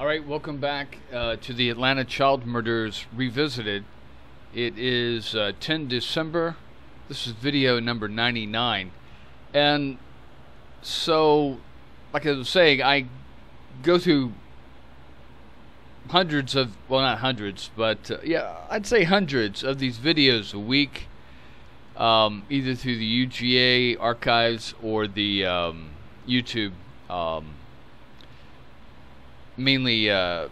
All right, welcome back uh, to the Atlanta Child Murders Revisited. It is uh, 10 December. This is video number 99. And so, like I was saying, I go through hundreds of, well, not hundreds, but uh, yeah, I'd say hundreds of these videos a week, um, either through the UGA archives or the um, YouTube. Um, mainly uh,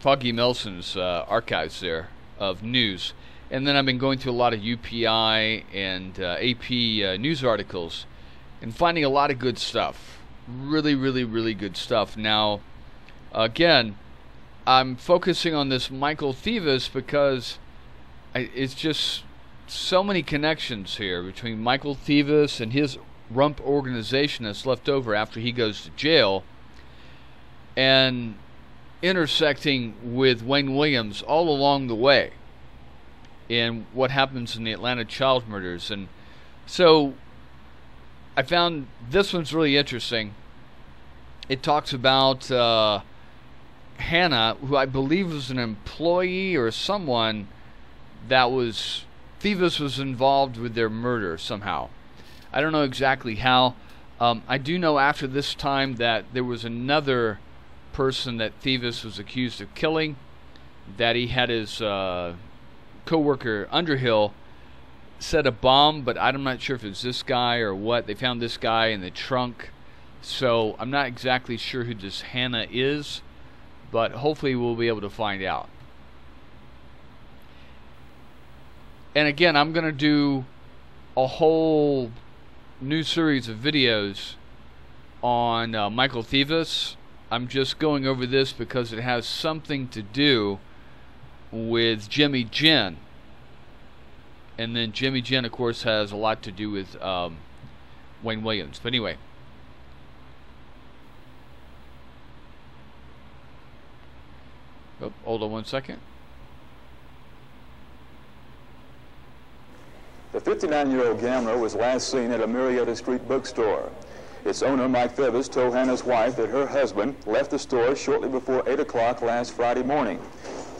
Foggy Melson's uh, archives there of news. And then I've been going through a lot of UPI and uh, AP uh, news articles and finding a lot of good stuff. Really, really, really good stuff. Now, again, I'm focusing on this Michael Thevis because I, it's just so many connections here between Michael Thevis and his rump organization that's left over after he goes to jail and intersecting with Wayne Williams all along the way in what happens in the Atlanta child murders. And so I found this one's really interesting. It talks about uh, Hanna, who I believe was an employee or someone that was, Thevis was involved with their murder somehow. I don't know exactly how. Um, I do know after this time that there was another person that Thevis was accused of killing, that he had his uh, co-worker Underhill set a bomb, but I'm not sure if it's this guy or what. They found this guy in the trunk, so I'm not exactly sure who this Hanna is, but hopefully we'll be able to find out. And again, I'm going to do a whole new series of videos on uh, Michael Thevis. I'm just going over this because it has something to do with Jimmy Ginn. And then Jimmy Ginn, of course, has a lot to do with um, Wayne Williams. But anyway. Oh, hold on one second. The 59-year-old gambler was last seen at a Marietta Street bookstore. Its owner, Mike Thevis, told Hanna's wife that her husband left the store shortly before 8 o'clock last Friday morning.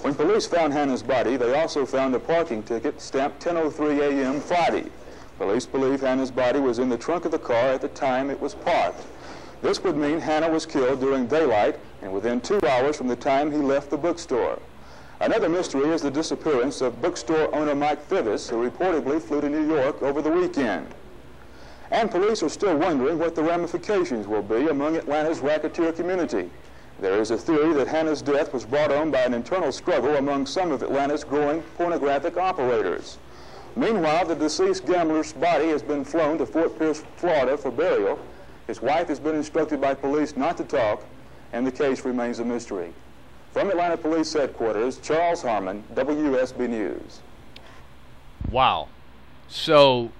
When police found Hanna's body, they also found a parking ticket stamped 10.03 a.m. Friday. Police believe Hanna's body was in the trunk of the car at the time it was parked. This would mean Hanna was killed during daylight and within two hours from the time he left the bookstore. Another mystery is the disappearance of bookstore owner Mike Thevis, who reportedly flew to New York over the weekend. And police are still wondering what the ramifications will be among Atlanta's racketeer community. There is a theory that Hanna's death was brought on by an internal struggle among some of Atlanta's growing pornographic operators. Meanwhile, the deceased gambler's body has been flown to Fort Pierce, Florida for burial. His wife has been instructed by police not to talk, and the case remains a mystery. From Atlanta Police Headquarters, Charles Harmon, WSB News. Wow. So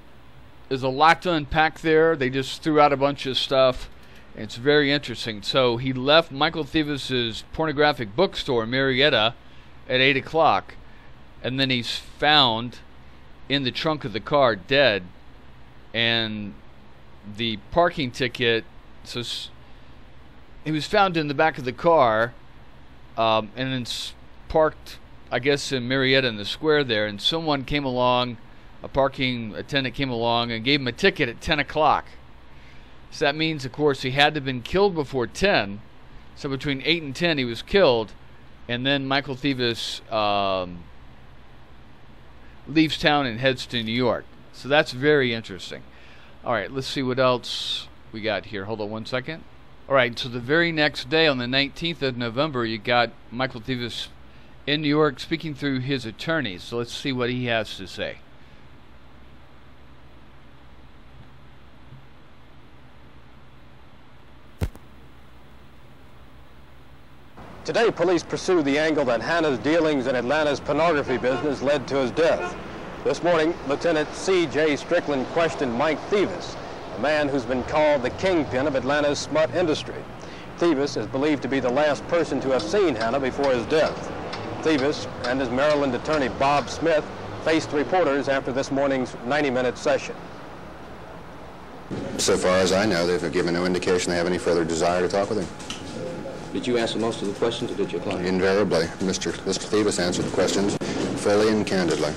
there's a lot to unpack there. They just threw out a bunch of stuff. It's very interesting. So he left Michael Thevis's pornographic bookstore, Marietta, at 8 o'clock. And then he's found in the trunk of the car dead. And the parking ticket, so he was found in the back of the car um, and then parked, I guess, in Marietta in the square there, and someone came along, a parking attendant came along and gave him a ticket at 10 o'clock. So that means, of course, he had to have been killed before 10. So between 8 and 10, he was killed, and then Michael Thevis um, leaves town and heads to New York. So that's very interesting. All right, let's see what else we got here. Hold on one second. All right, so the very next day, on the 19th of November, you got Michael Thevis in New York speaking through his attorney. So let's see what he has to say. Today, police pursue the angle that Hanna's dealings in Atlanta's pornography business led to his death. This morning, Lieutenant C.J. Strickland questioned Mike Thevis, a man who's been called the kingpin of Atlanta's smut industry. Thevis is believed to be the last person to have seen Hanna before his death. Thevis and his Maryland attorney Bob Smith faced reporters after this morning's 90-minute session. So far as I know, they've given no indication they have any further desire to talk with him. Did you answer most of the questions, or did your client? Invariably, Mr. Mr. Thevis answered the questions fully and candidly.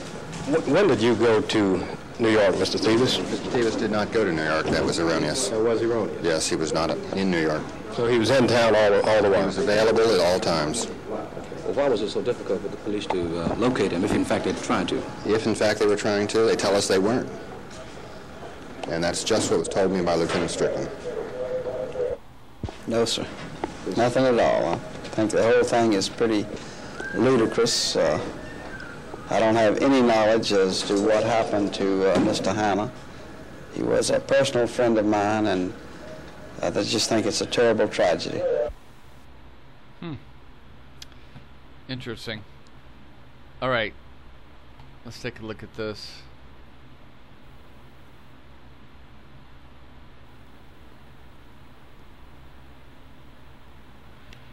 When did you go to New York, Mr. Thevis? Mr. Thevis did not go to New York. That was erroneous. That was erroneous. Yes, he was not in New York. So he was in town all, all the He while. was available at all times. Well, why was it so difficult for the police to uh, locate him, if in fact they tried to? If in fact they were trying to, they tell us they weren't. And that's just what was told me by Lieutenant Strickland. No, sir. Nothing at all. I think the whole thing is pretty ludicrous. Uh, I don't have any knowledge as to what happened to uh, Mr. Hanna. He was a personal friend of mine, and I just think it's a terrible tragedy. Hmm. Interesting. All right. Let's take a look at this.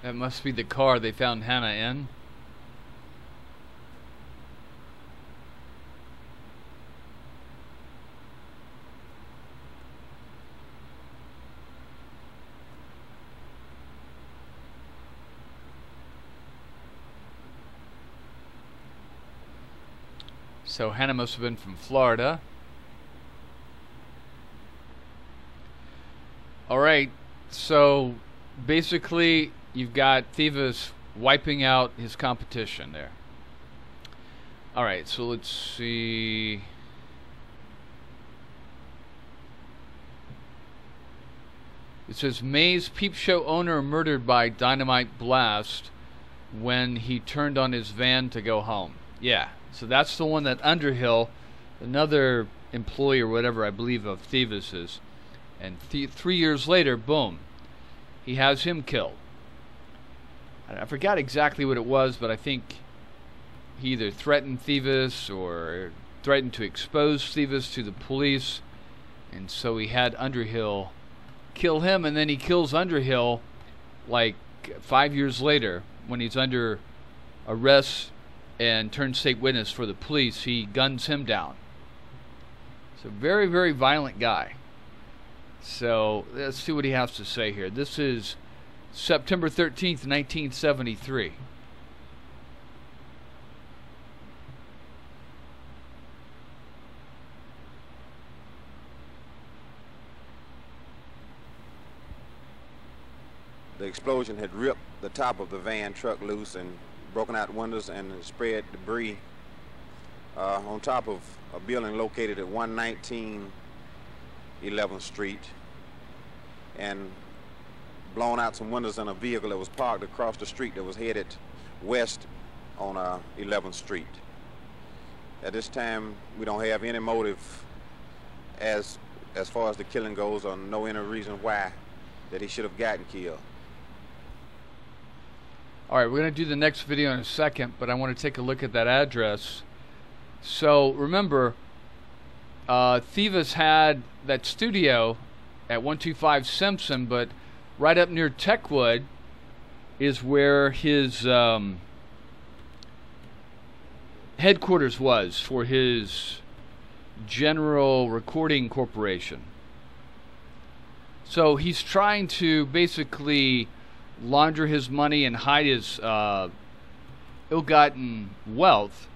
That must be the car they found Hanna in. So Hanna must have been from Florida. All right. So basically, you've got Thevis wiping out his competition there. All right. So let's see. It says Mays Peep Show owner murdered by dynamite blast when he turned on his van to go home. Yeah, so that's the one that Underhill, another employee or whatever I believe of Thevis is, and th- three years later, boom, he has him killed. I, forgot exactly what it was, but I think he either threatened Thevis or threatened to expose Thevis to the police, and so he had Underhill kill him, and then he kills Underhill like five years later when he's under arrest and turns state witness for the police. He guns him down. It's a very, very violent guy. So let's see what he has to say here. This is September 13th, 1973. The explosion had ripped the top of the van truck loose and broken out windows and spread debris uh, on top of a building located at 119 11th Street and blown out some windows in a vehicle that was parked across the street that was headed west on uh, 11th Street. At this time, we don't have any motive as as far as the killing goes or no any reason why that he should have gotten killed. All right, we're going to do the next video in a second, but I want to take a look at that address. So remember, uh, Thevis had that studio at 125 Simpson, but right up near Techwood is where his um, headquarters was for his General Recording Corporation. So he's trying to basically launder his money and hide his uh, ill-gotten wealth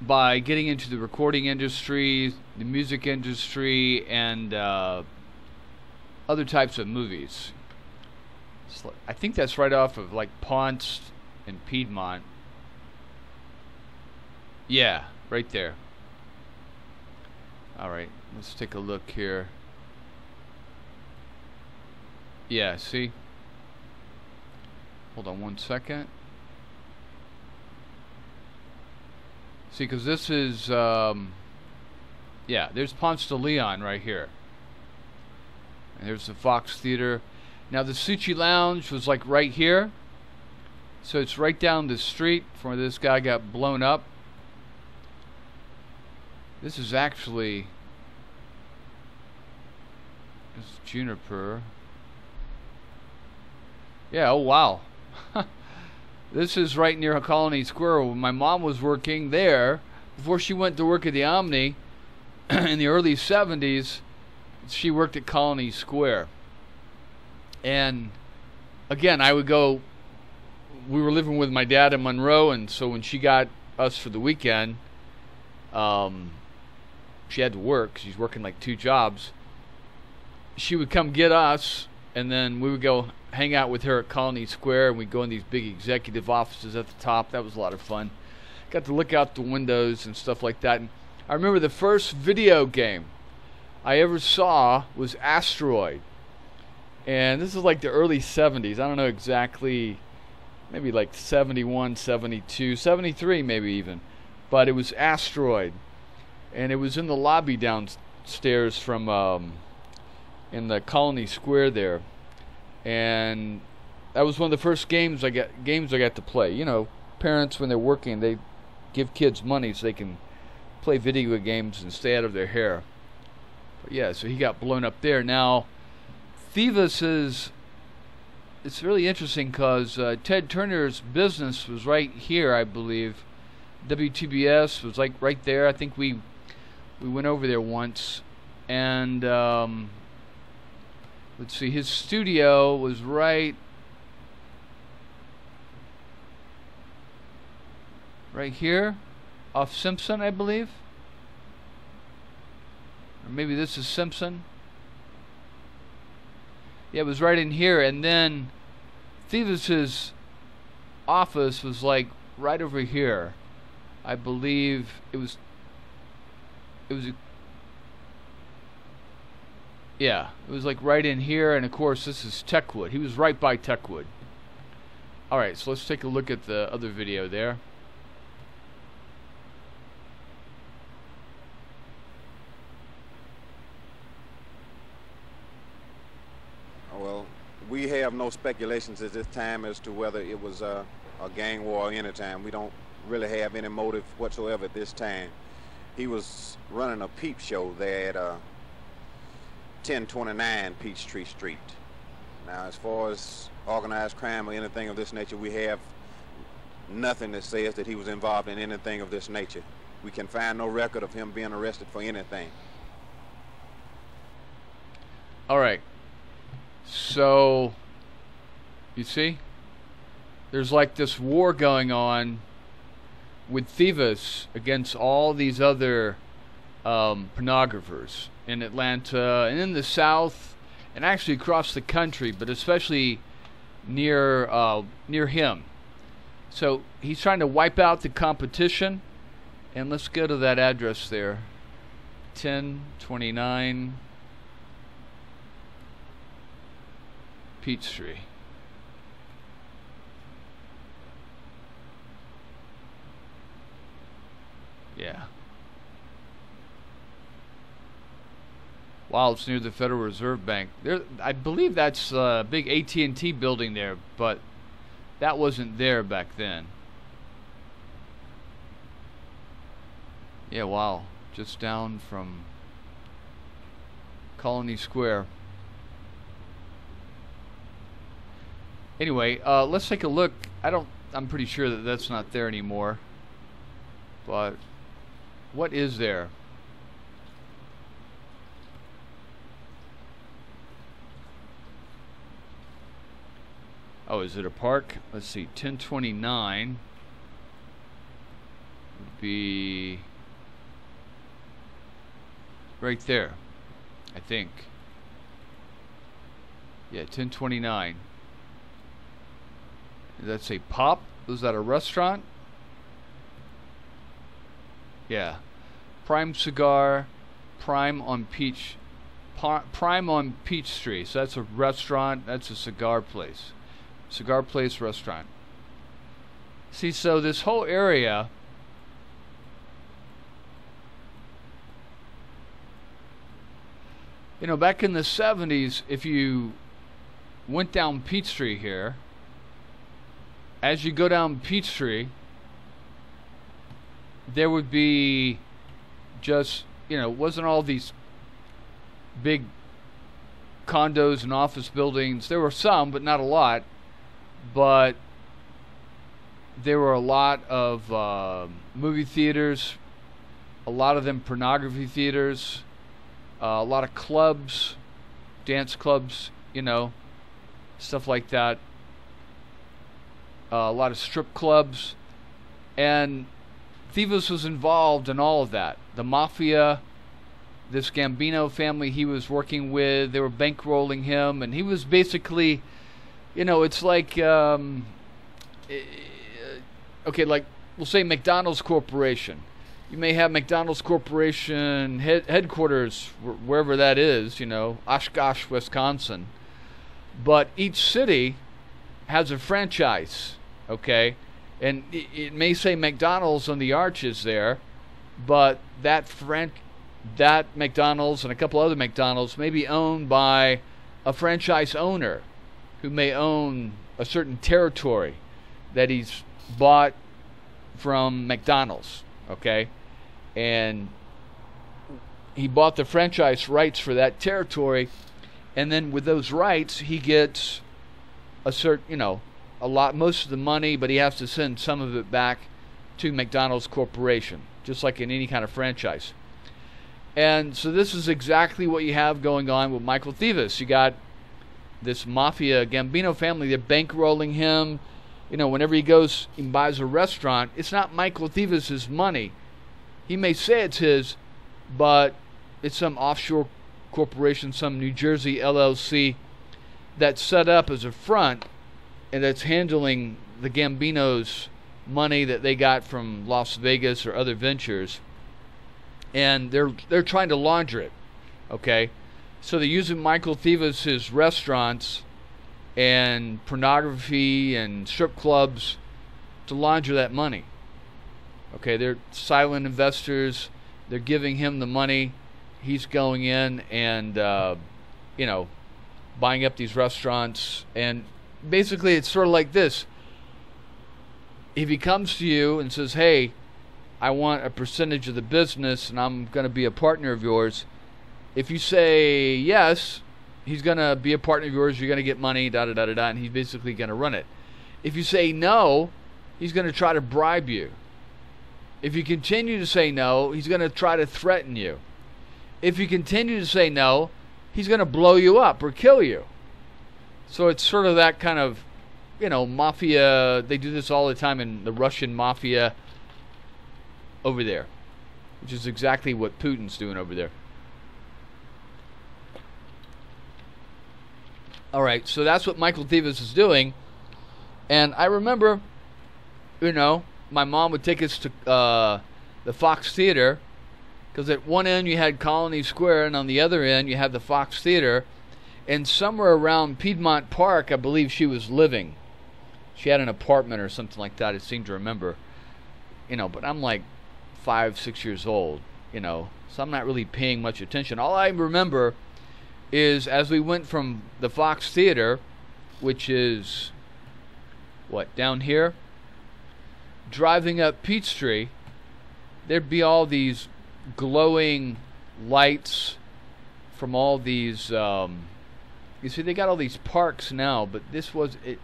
by getting into the recording industry, the music industry, and uh, other types of movies. I think that's right off of like Ponce and Piedmont. Yeah, right there. All right, let's take a look here. Yeah, see? Hold on one second. See, because this is, um, yeah, there's Ponce de Leon right here. And there's the Fox Theater. Now, the Suchi Lounge was like right here. So it's right down the street from where this guy got blown up. This is actually. This is Juniper. Yeah, oh wow. this is right near Colony Square. My mom was working there before she went to work at the Omni in the early 70s. she worked at Colony Square. And again, I would go. We were living with my dad in Monroe, and so when she got us for the weekend, um, she had to work. She's working like two jobs. She would come get us, and then we would go hang out with her at Colony Square, and we'd go in these big executive offices at the top. That was a lot of fun. Got to look out the windows and stuff like that. And I remember the first video game I ever saw was Asteroid. And this is like the early 70s. I don't know exactly, maybe like 71, 72, 73 maybe even. But it was Asteroid. And it was in the lobby downstairs from um, in the Colony Square there. And that was one of the first games I got games I got to play. You know, parents when they're working, they give kids money so they can play video games and stay out of their hair. But yeah, so he got blown up there. Now, Thevis is. It's really interesting because uh, Ted Turner's business was right here, I believe. WTBS was like right there. I think we we went over there once, and um, let's see, his studio was right right here off Simpson, I believe. Or maybe this is Simpson. Yeah, it was right in here, and then Thevis' office was like right over here. I believe it was. It was. Yeah, it was like right in here, and of course this is Techwood. He was right by Techwood. All right, so let's take a look at the other video there. Well, we have no speculations at this time as to whether it was a, a gang war or any time. We don't really have any motive whatsoever at this time. He was running a peep show there at uh, 1029 Peachtree Street. Now, as far as organized crime or anything of this nature, we have nothing that says that he was involved in anything of this nature. We can find no record of him being arrested for anything. All right. So, you see, there's like this war going on with Thieves against all these other um, pornographers in Atlanta and in the South, and actually across the country, but especially near uh, near him. So he's trying to wipe out the competition, and let's go to that address there, 1029. Peachtree. Yeah. Wow, it's near the Federal Reserve Bank. There, I believe that's a big AT&T building there, but that wasn't there back then. Yeah, wow. Just down from Colony Square. Anyway, uh, let's take a look. I don't. I'm pretty sure that that's not there anymore. But what is there? Oh, is it a park? Let's see. 1029 would be right there. I think. Yeah, 1029. That's a pop. Was that a restaurant? Yeah. Prime Cigar, Prime on Peach, Prime on Peachtree. So that's a restaurant. That's a cigar place. Cigar place restaurant. See, so this whole area. You know, back in the 70s, if you went down Peachtree here, as you go down Peachtree, there would be just, you know, wasn't all these big condos and office buildings. There were some, but not a lot. But there were a lot of uh, movie theaters, a lot of them pornography theaters, uh, a lot of clubs, dance clubs, you know, stuff like that. Uh, a lot of strip clubs, and Thevis was involved in all of that. The mafia, this Gambino family he was working with, they were bankrolling him, and he was basically, you know, it's like, um, okay, like we'll say McDonald's Corporation. You may have McDonald's Corporation head, headquarters wherever that is, you know, Oshkosh, Wisconsin. But each city has a franchise, okay? And it, it may say McDonald's on the arches there, but that fran- that McDonald's and a couple other McDonald's may be owned by a franchise owner who may own a certain territory that he's bought from McDonald's, okay? And he bought the franchise rights for that territory, and then with those rights, he gets a certain, you know, a lot, most of the money, but he has to send some of it back to McDonald's Corporation, just like in any kind of franchise. And so this is exactly what you have going on with Michael Thevis. You got this mafia Gambino family. They're bankrolling him. You know, whenever he goes and buys a restaurant, it's not Michael Thevis' money. He may say it's his, but it's some offshore corporation, some New Jersey LLC that's set up as a front and that's handling the Gambinos' money that they got from Las Vegas or other ventures. And they're they're trying to launder it. Okay? So they're using Michael Thevis' restaurants and pornography and strip clubs to launder that money. Okay, they're silent investors. They're giving him the money. He's going in and, uh, you know, buying up these restaurants. And basically, it's sort of like this. If he comes to you and says, hey, I want a percentage of the business and I'm going to be a partner of yours, if you say yes, he's going to be a partner of yours, you're going to get money, da da da da da, and he's basically going to run it. If you say no, he's going to try to bribe you. If you continue to say no, he's going to try to threaten you. If you continue to say no, he's going to blow you up or kill you. So it's sort of that kind of, you know, mafia. They do this all the time in the Russian mafia over there, which is exactly what Putin's doing over there. All right, so that's what Michael Thevis is doing. And I remember, you know, my mom would take us to uh, the Fox Theater because at one end you had Colony Square, and on the other end you had the Fox Theater. And somewhere around Piedmont Park, I believe she was living. She had an apartment or something like that. I seem to remember. You know, but I'm like five, six years old. You know, so I'm not really paying much attention. All I remember is as we went from the Fox Theater, which is what down here, driving up Peachtree, there'd be all these glowing lights from all these. Um, you see, they got all these parks now, but this was it.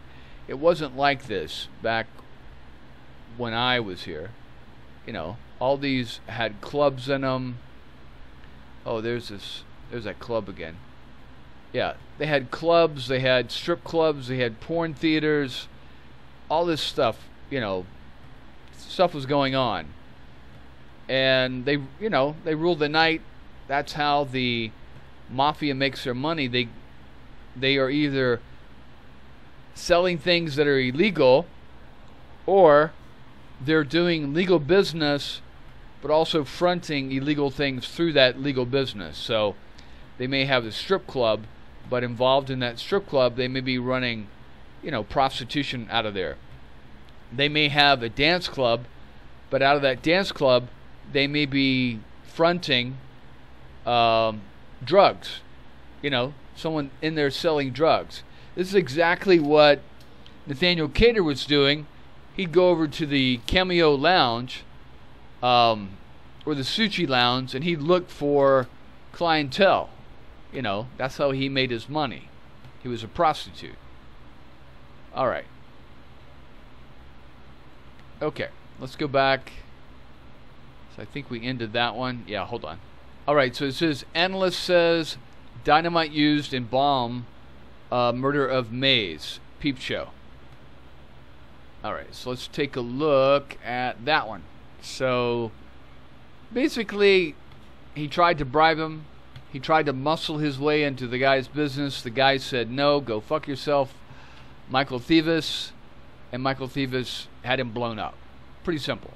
It wasn't like this back when I was here. You know, all these had clubs in them. Oh, there's this. There's that club again. Yeah, they had clubs, they had strip clubs, they had porn theaters, all this stuff, you know, stuff was going on. And they, you know, they ruled the night. That's how the mafia makes their money. They they are either selling things that are illegal or they're doing legal business but also fronting illegal things through that legal business. So they may have a strip club but involved in that strip club, they may be running, you know, prostitution out of there. They may have a dance club, but out of that dance club, they may be fronting um, drugs. You know, someone in there selling drugs. This is exactly what Nathaniel Cater was doing. He'd go over to the Cameo Lounge um, or the Sushi Lounge and he'd look for clientele. You know, that's how he made his money. He was a prostitute. All right. Okay, let's go back. So I think we ended that one. Yeah, hold on. All right, so it says analyst says dynamite used in bomb uh, murder of Mays. Peep show. All right, so let's take a look at that one. So basically, he tried to bribe him. He tried to muscle his way into the guy's business. The guy said, no, go fuck yourself, Michael Thevis. And Michael Thevis had him blown up. Pretty simple.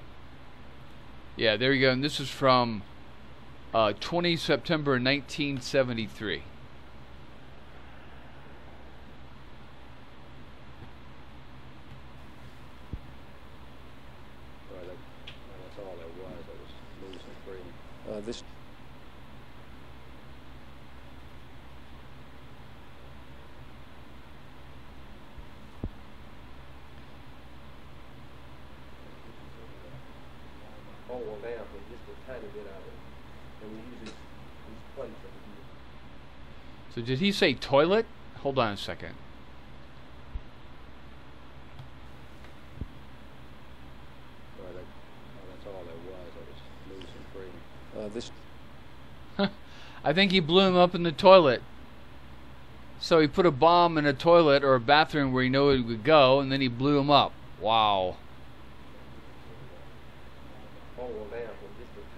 Yeah, there you go. And this is from uh, 20 September 1973. Right, that, that's all there was. I was losing freedom. Uh, this Oh, well, now, but just a tiny bit of it. And we use these, these plates over here. So did he say toilet? Hold on a second. Oh, that's all there was. I was losing freedom. Uh, this I think he blew him up in the toilet. So he put a bomb in a toilet or a bathroom where he knew it would go, and then he blew him up. Wow. Oh, well,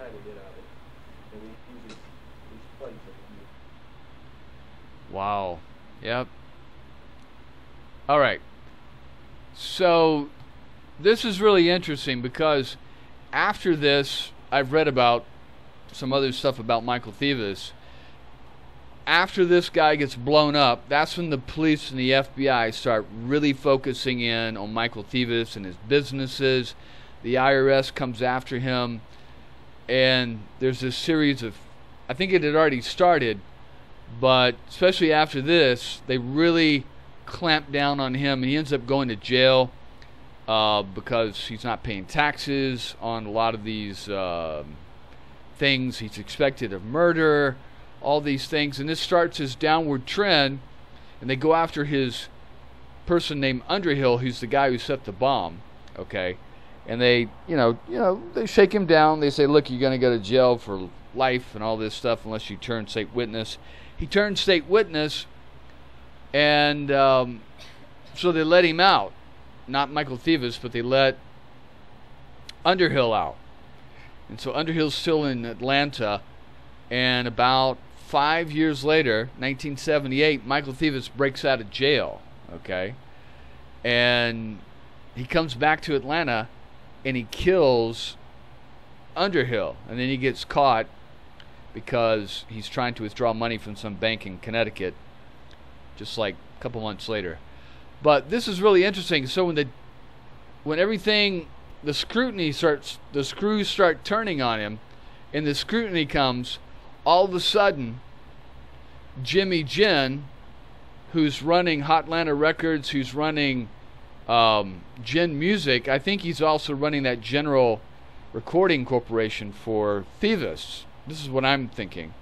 of it. And we use. Wow. Yep. All right. So this is really interesting because after this, I've read about some other stuff about Michael Thevis. After this guy gets blown up, that's when the police and the FBI start really focusing in on Michael Thevis and his businesses. The IRS comes after him, and there's this series of, I think it had already started, but especially after this, they really clamp down on him, and he ends up going to jail uh, because he's not paying taxes on a lot of these um things. He's expected of murder, all these things, and this starts his downward trend. And they go after his person named Underhill, who's the guy who set the bomb. Okay, and they, you know, you know, they shake him down. They say, "Look, you're going to go to jail for life and all this stuff unless you turn state witness." He turned state witness, and um, so they let him out. Not Michael Thevis, but they let Underhill out. And so Underhill's still in Atlanta, and about five years later, 1978, Michael Thevis breaks out of jail. Okay, and he comes back to Atlanta, and he kills Underhill, and then he gets caught because he's trying to withdraw money from some bank in Connecticut. Just like a couple months later, but this is really interesting. So when the when everything the scrutiny starts the screws start turning on him and the scrutiny comes all of a sudden Jimmy Ginn who's running hotlanta records who's running um, Ginn music i think he's also running that general recording corporation for Thevis. this is what i'm thinking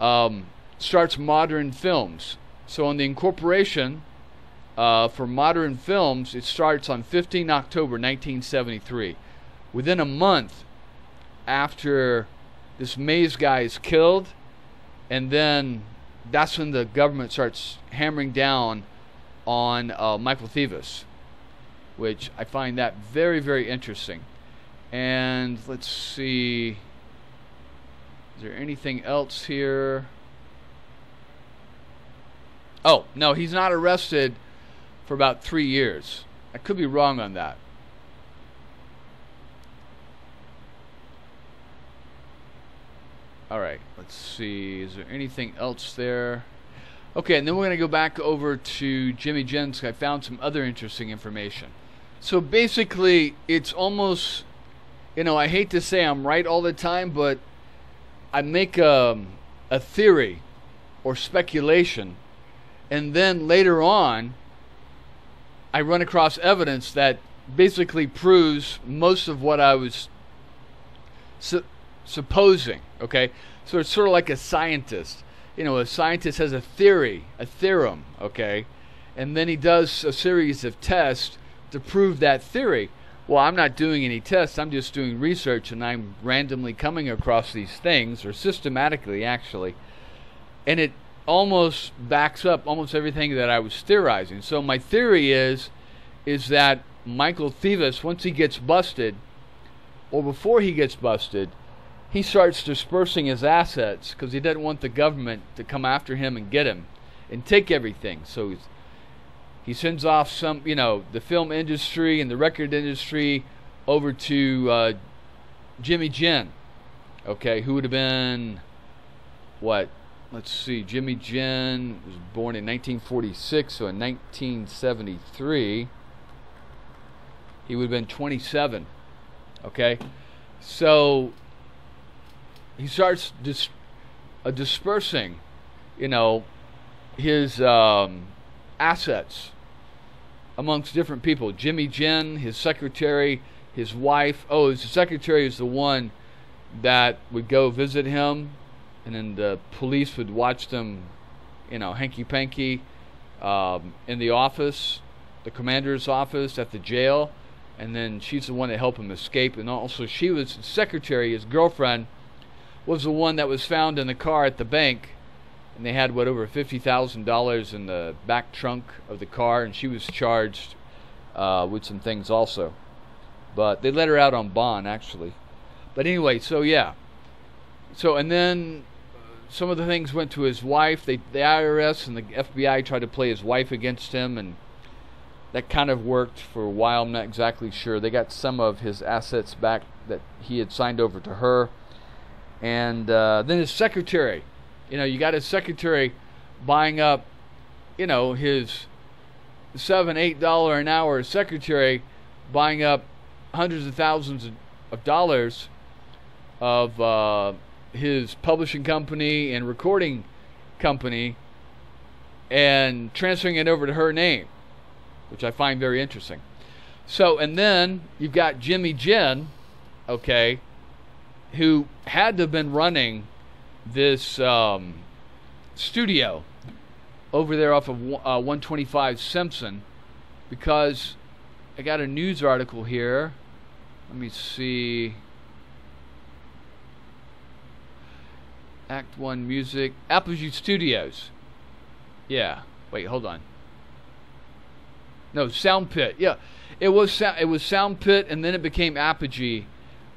um, starts modern films so on the incorporation uh, for modern films, it starts on 15 October 1973. Within a month after this Mays guy is killed, and then that's when the government starts hammering down on uh, Michael Thevis, which I find that very, very interesting. And let's see, is there anything else here? Oh, no, he's not arrested for about three years. I could be wrong on that. All right, let's see. Is there anything else there? Okay, and then we're going to go back over to Jimmy Ginn. I found some other interesting information. So basically, it's almost, you know, I hate to say I'm right all the time, but I make a, a theory or speculation, and then later on, I run across evidence that basically proves most of what I was su- supposing. Okay, so it's sort of like a scientist. You know, a scientist has a theory, a theorem. Okay, and then he does a series of tests to prove that theory. well, I'm not doing any tests. I'm just doing research, and I'm randomly coming across these things, or systematically, actually, and it almost backs up almost everything that I was theorizing. So my theory is, is that Michael Thevis, once he gets busted, or before he gets busted, he starts dispersing his assets because he doesn't want the government to come after him and get him and take everything. So he sends off some, you know, the film industry and the record industry over to uh, Jimmy Ginn, okay, who would have been, what, let's see, Jimmy Ginn was born in 1946, so in 1973, he would have been 27, okay? So he starts dis- uh, dispersing, you know, his um, assets amongst different people. Jimmy Ginn, his secretary, his wife. Oh, his secretary is the one that would go visit him, and then the police would watch them, you know, hanky panky um, in the office, the commander's office at the jail, and then she's the one that helped him escape. And also, she was secretary, his girlfriend, was the one that was found in the car at the bank and they had what over fifty thousand dollars in the back trunk of the car, and she was charged uh, with some things also. But they let her out on bond actually. But anyway, so yeah. So and then uh, some of the things went to his wife. They, the IRS and the FBI tried to play his wife against him, and that kind of worked for a while. I'm not exactly sure. They got some of his assets back that he had signed over to her, and uh, then his secretary you know, you got his secretary buying up, you know, his seven, eight dollar an hour secretary buying up hundreds of thousands of dollars of uh, his publishing company and recording company and transferring it over to her name, which I find very interesting. So, and then you've got Jimmy Ginn, okay, who had to have been running this um, studio over there off of uh, 125 Simpson because I got a news article here. Let me see. Act 1 Music. Apogee Studios. Yeah. Wait, hold on. No, Sound Pit. Yeah. It was it was Sound Pit and then it became Apogee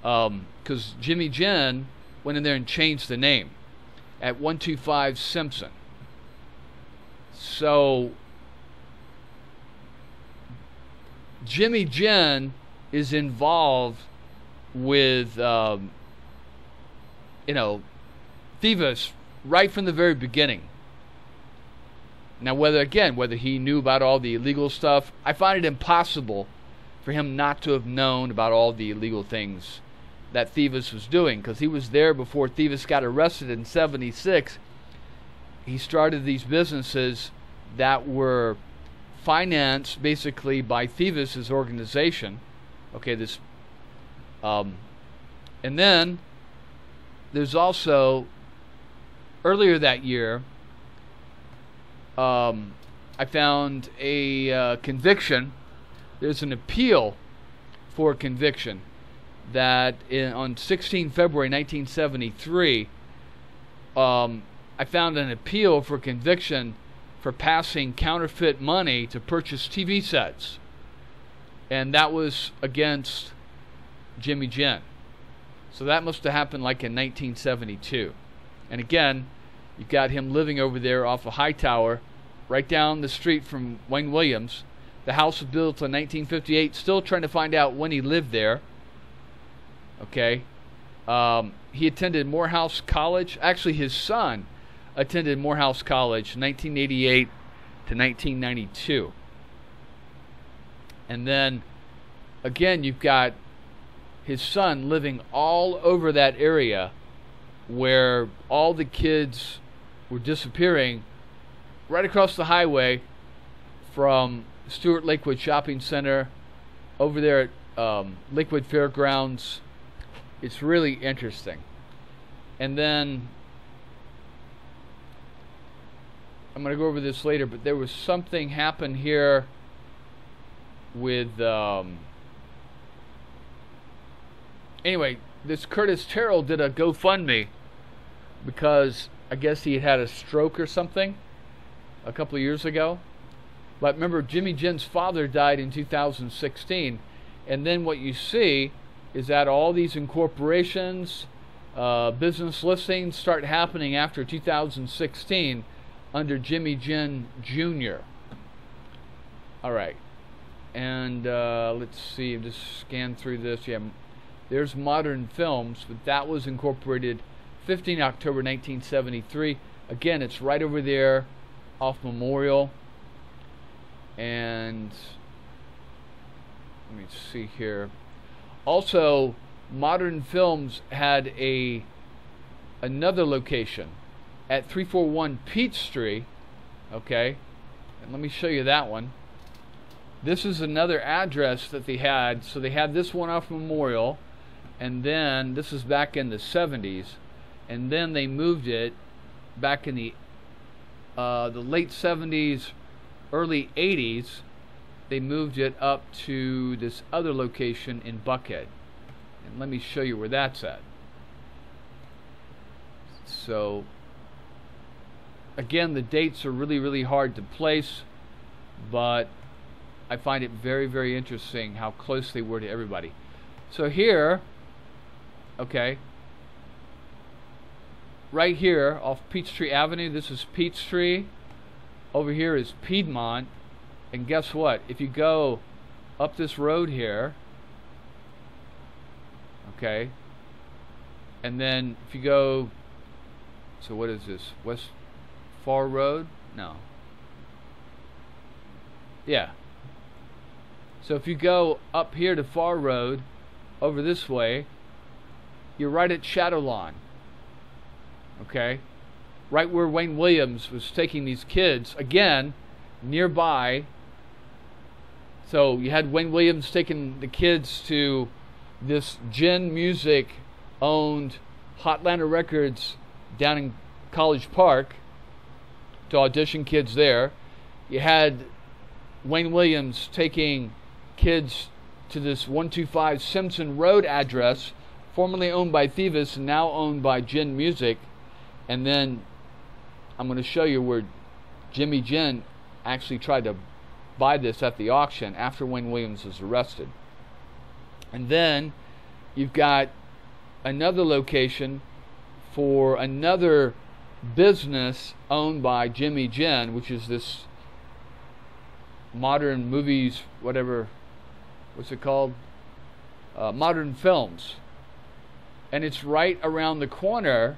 because um, Jimmy Ginn went in there and changed the name at 125 Simpson. So Jimmy Ginn is involved with, um, you know, Thevis right from the very beginning. Now, whether, again, whether he knew about all the illegal stuff, I find it impossible for him not to have known about all the illegal things that Thevis was doing because he was there before Thevis got arrested in 76. He started these businesses that were financed basically by Thevis' organization. Okay, this. Um, and then there's also earlier that year, um, I found a uh, conviction. There's an appeal for conviction that in, on 16 February 1973, um, I found an appeal for conviction for passing counterfeit money to purchase TV sets. And that was against Jimmy Ginn. So that must have happened like in 1972. And again, you've got him living over there off a of Hightower, right down the street from Wayne Williams. The house was built in 1958. Still trying to find out when he lived there. Okay. Um, he attended Morehouse College. Actually, his son attended Morehouse College 1988 to 1992. And then again, you've got his son living all over that area where all the kids were disappearing right across the highway from Stewart Lakewood Shopping Center over there at um, Lakewood Fairgrounds it's really interesting. And then I'm going to go over this later, but there was something happen here with um, anyway, this Curtis Terrell did a GoFundMe because I guess he had had a stroke or something a couple of years ago. But remember, Jimmy Ginn's father died in 2016. And then what you see is that all these incorporations, uh, business listings start happening after 2016 under Jimmy Ginn Jr. All right. And uh, let's see, just scan through this. Yeah, there's modern films, but that was incorporated 15 October 1973. Again, it's right over there off Memorial. And let me see here. Also, Modern Films had a another location at 341 Peachtree. Okay, and let me show you that one. This is another address that they had. So they had this one off Memorial, and then this is back in the 70s, and then they moved it back in the uh, the late 70s, early 80s. They moved it up to this other location in Buckhead. And let me show you where that's at. So, again, the dates are really, really hard to place, but I find it very, very interesting how close they were to everybody. So here, okay, right here off Peachtree Avenue, this is Peachtree. Over here is Piedmont. And guess what? If you go up this road here, okay, and then if you go, so what is this? West Far Road? No. Yeah. So if you go up here to Far Road, over this way, you're right at Shadow Lawn. Okay? Right where Wayne Williams was taking these kids, again, nearby so you had Wayne Williams taking the kids to this Ginn Music owned Hotlanta Records down in College Park to audition kids there. You had Wayne Williams taking kids to this 125 Simpson Road address, formerly owned by Thevis and now owned by Ginn Music. And then I'm going to show you where Jimmy Ginn actually tried to buy this at the auction after Wayne Williams was arrested. And then you've got another location for another business owned by Jimmy Ginn, which is this modern movies, whatever, what's it called? Uh, modern films. And it's right around the corner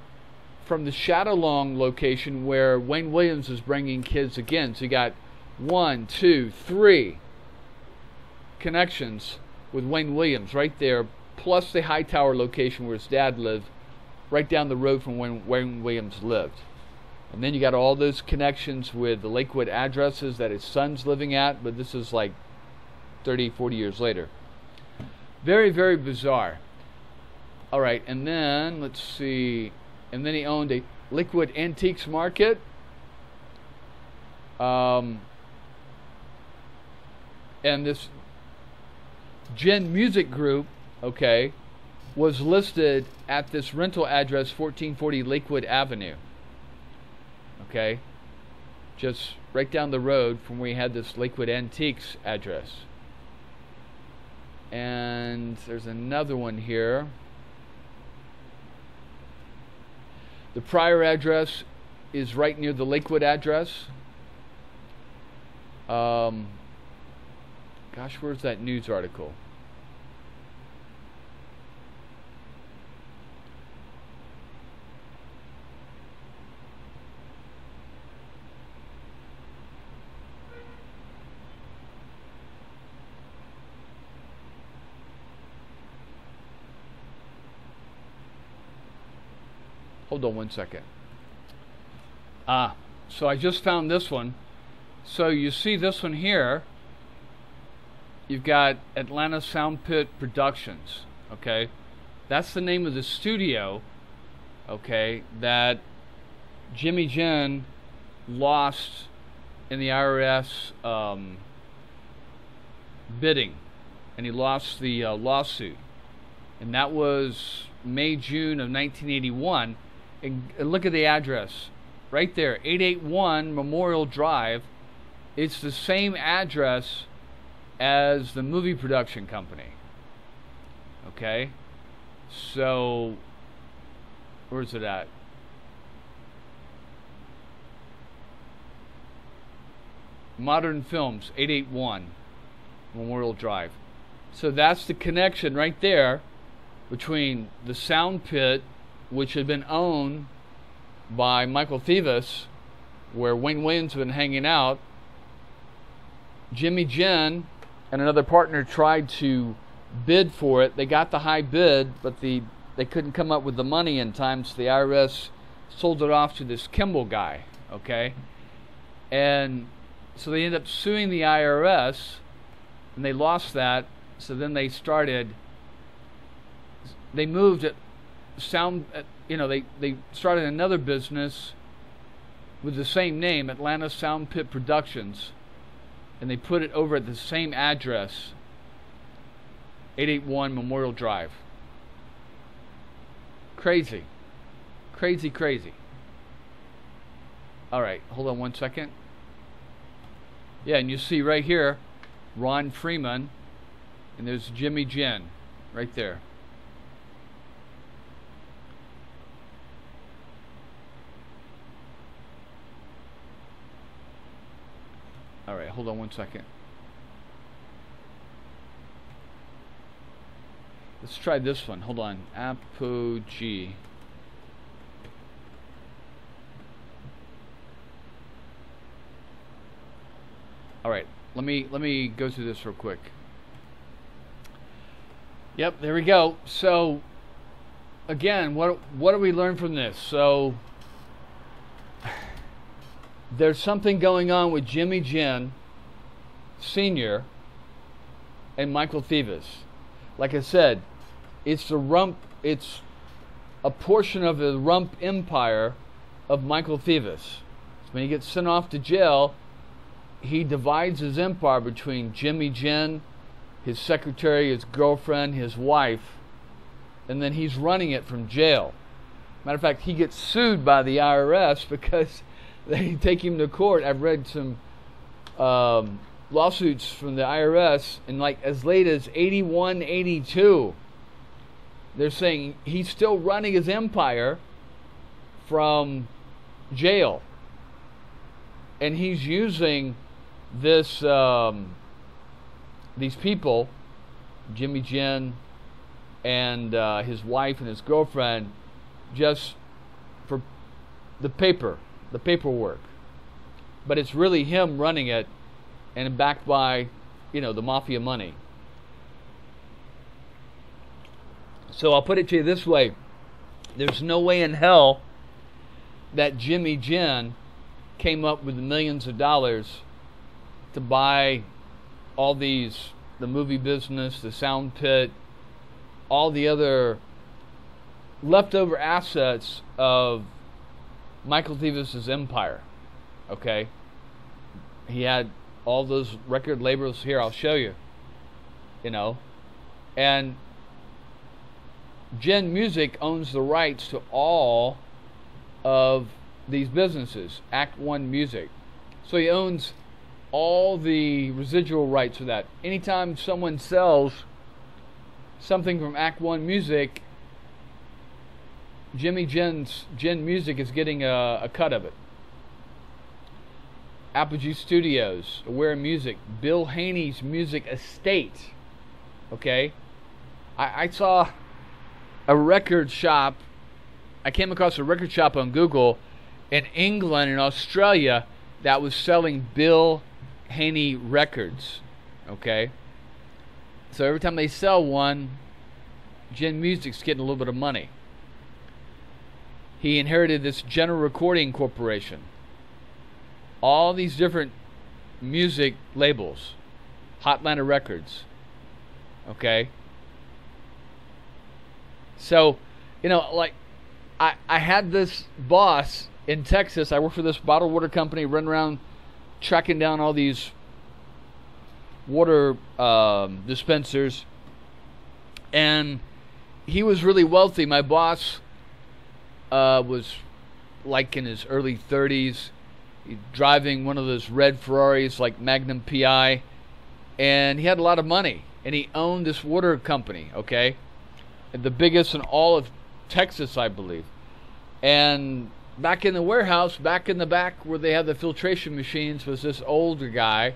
from the Shadow Lawn location where Wayne Williams is bringing kids again. So you got one, two, three connections with Wayne Williams right there, plus the Hightower location where his dad lived, right down the road from when Wayne Williams lived. And then you got all those connections with the Lakewood addresses that his son's living at, but this is like 30, 40 years later. Very, very bizarre. All right, and then let's see. And then he owned a Lakewood Antiques Market. Um, and this Ginn Music Group, okay, was listed at this rental address 1440 Lakewood Avenue. Okay? Just right down the road from where we had this Lakewood Antiques address. And there's another one here. The prior address is right near the Lakewood address. Um, Gosh, where's that news article? Hold on one second. Ah, so I just found this one. So you see this one here you've got Atlanta Sound Pit Productions. Okay, that's the name of the studio. Okay, that Jimmy Ginn lost in the IRS um, bidding, and he lost the uh, lawsuit. and that was May June of 1981. And, and look at the address right there 881 Memorial Drive. It's the same address as the movie production company. Okay? So, where's it at? Modern Films, 881 Memorial Drive. So that's the connection right there between the sound pit, which had been owned by Michael Thevis, where Wayne Williams had been hanging out. Jimmy Ginn and another partner tried to bid for it. They got the high bid, but the they couldn't come up with the money in time, so the IRS sold it off to this Kimball guy. Okay, and so they ended up suing the IRS, and they lost that. So then they started. They moved it, sound. You know, they they started another business with the same name, Atlanta Sound Pit Productions, and they put it over at the same address, 881 Memorial Drive. Crazy. Crazy, crazy. All right, hold on one second. Yeah, and you see right here, Ron Freeman, and there's Jimmy Ginn right there. Hold on one second. Let's try this one. Hold on. Apogee. All right. Let me let me go through this real quick. Yep, there we go. So again, what what do we learn from this? So there's something going on with Jimmy Ginn Senior and Michael Thevis. Like I said, it's the rump. It's a portion of the rump empire of Michael Thevis. When he gets sent off to jail, he divides his empire between Jimmy Ginn, his secretary, his girlfriend, his wife, and then he's running it from jail. Matter of fact, he gets sued by the IRS because they take him to court. I've read some um, lawsuits from the IRS, and like as late as 81, 82, they're saying he's still running his empire from jail. And he's using this um, these people, Jimmy Ginn and uh, his wife and his girlfriend, just for the paper, the paperwork. But it's really him running it and backed by, you know, the mafia money. So I'll put it to you this way there's no way in hell that Jimmy Ginn came up with millions of dollars to buy all these the movie business, the sound pit, all the other leftover assets of Michael Thevis's empire. Okay? He had all those record labels here, I'll show you. You know? And Ginn Music owns the rights to all of these businesses, Act One Music. So he owns all the residual rights for that. Anytime someone sells something from Act One Music, Jimmy Ginn's Ginn Music is getting a, a cut of it. Apogee Studios, Aware Music, Bill Haney's Music Estate. Okay? I, I saw a record shop. I came across a record shop on Google in England and Australia that was selling Bill Haney records. Okay? So every time they sell one, Ginn Music's getting a little bit of money. He inherited this General Recording Corporation. All these different music labels. Hotlanta Records. Okay? So, you know, like I I had this boss in Texas. I worked for this bottled water company, run around tracking down all these water um, dispensers, and he was really wealthy. My boss uh, was like in his early 30s, driving one of those red Ferraris like Magnum PI, and he had a lot of money, and he owned this water company. Okay, the biggest in all of Texas, I believe. And back in the warehouse, back in the back where they had the filtration machines, was this older guy,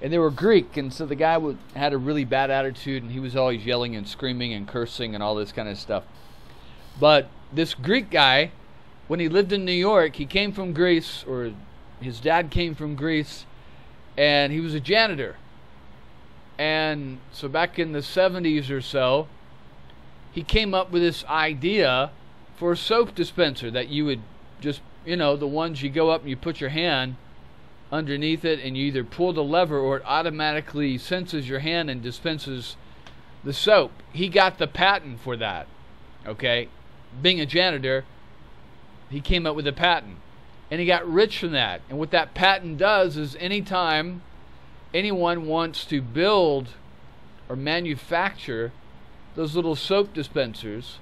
and they were Greek, and so the guy would, had a really bad attitude, and he was always yelling and screaming and cursing and all this kind of stuff. But this Greek guy, when he lived in New York, he came from Greece, or his dad came from Greece, and he was a janitor. And so back in the 70s or so, he came up with this idea for a soap dispenser that you would just, you know, the ones you go up and you put your hand underneath it and you either pull the lever or it automatically senses your hand and dispenses the soap. He got the patent for that. Okay? Being a janitor, he came up with a patent. And he got rich from that. And what that patent does is anytime anyone wants to build or manufacture those little soap dispensers,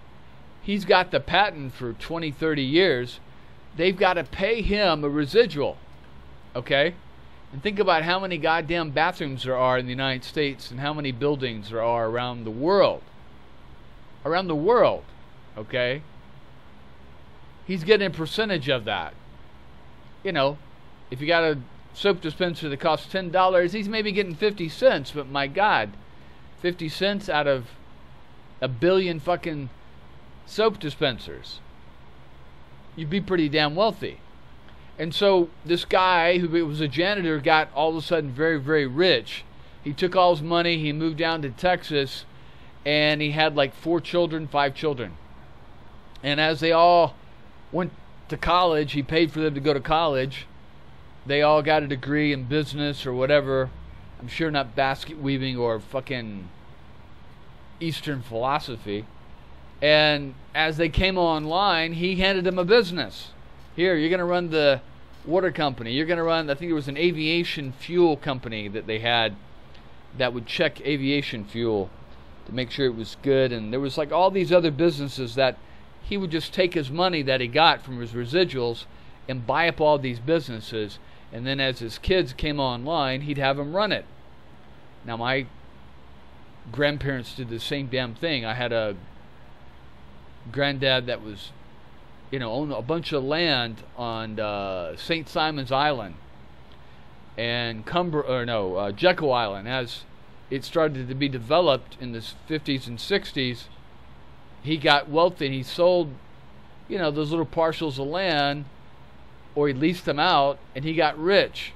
he's got the patent for 20, 30 years. They've got to pay him a residual. Okay? And think about how many goddamn bathrooms there are in the United States and how many buildings there are around the world. Around the world. Okay? He's getting a percentage of that. You know, if you got a soap dispenser that costs $10, he's maybe getting 50 cents, but my God, 50 cents out of a billion fucking soap dispensers. You'd be pretty damn wealthy. And so this guy who was a janitor got all of a sudden very, very rich. He took all his money, he moved down to Texas, and he had like four children, five children. And as they all went to college, he paid for them to go to college. They all got a degree in business or whatever. I'm sure not basket weaving or fucking Eastern philosophy. And as they came online, he handed them a business. Here, you're going to run the water company. You're going to run, I think it was an aviation fuel company that they had that would check aviation fuel to make sure it was good. And there was like all these other businesses that he would just take his money that he got from his residuals and buy up all these businesses. And then as his kids came online, he'd have them run it. Now, my grandparents did the same damn thing. I had a granddad that was, you know, owned a bunch of land on uh, St. Simon's Island and Cumber or no uh, Jekyll Island as it started to be developed in the 50s and 60s. He got wealthy and he sold, you know, those little parcels of land, or he leased them out, and he got rich.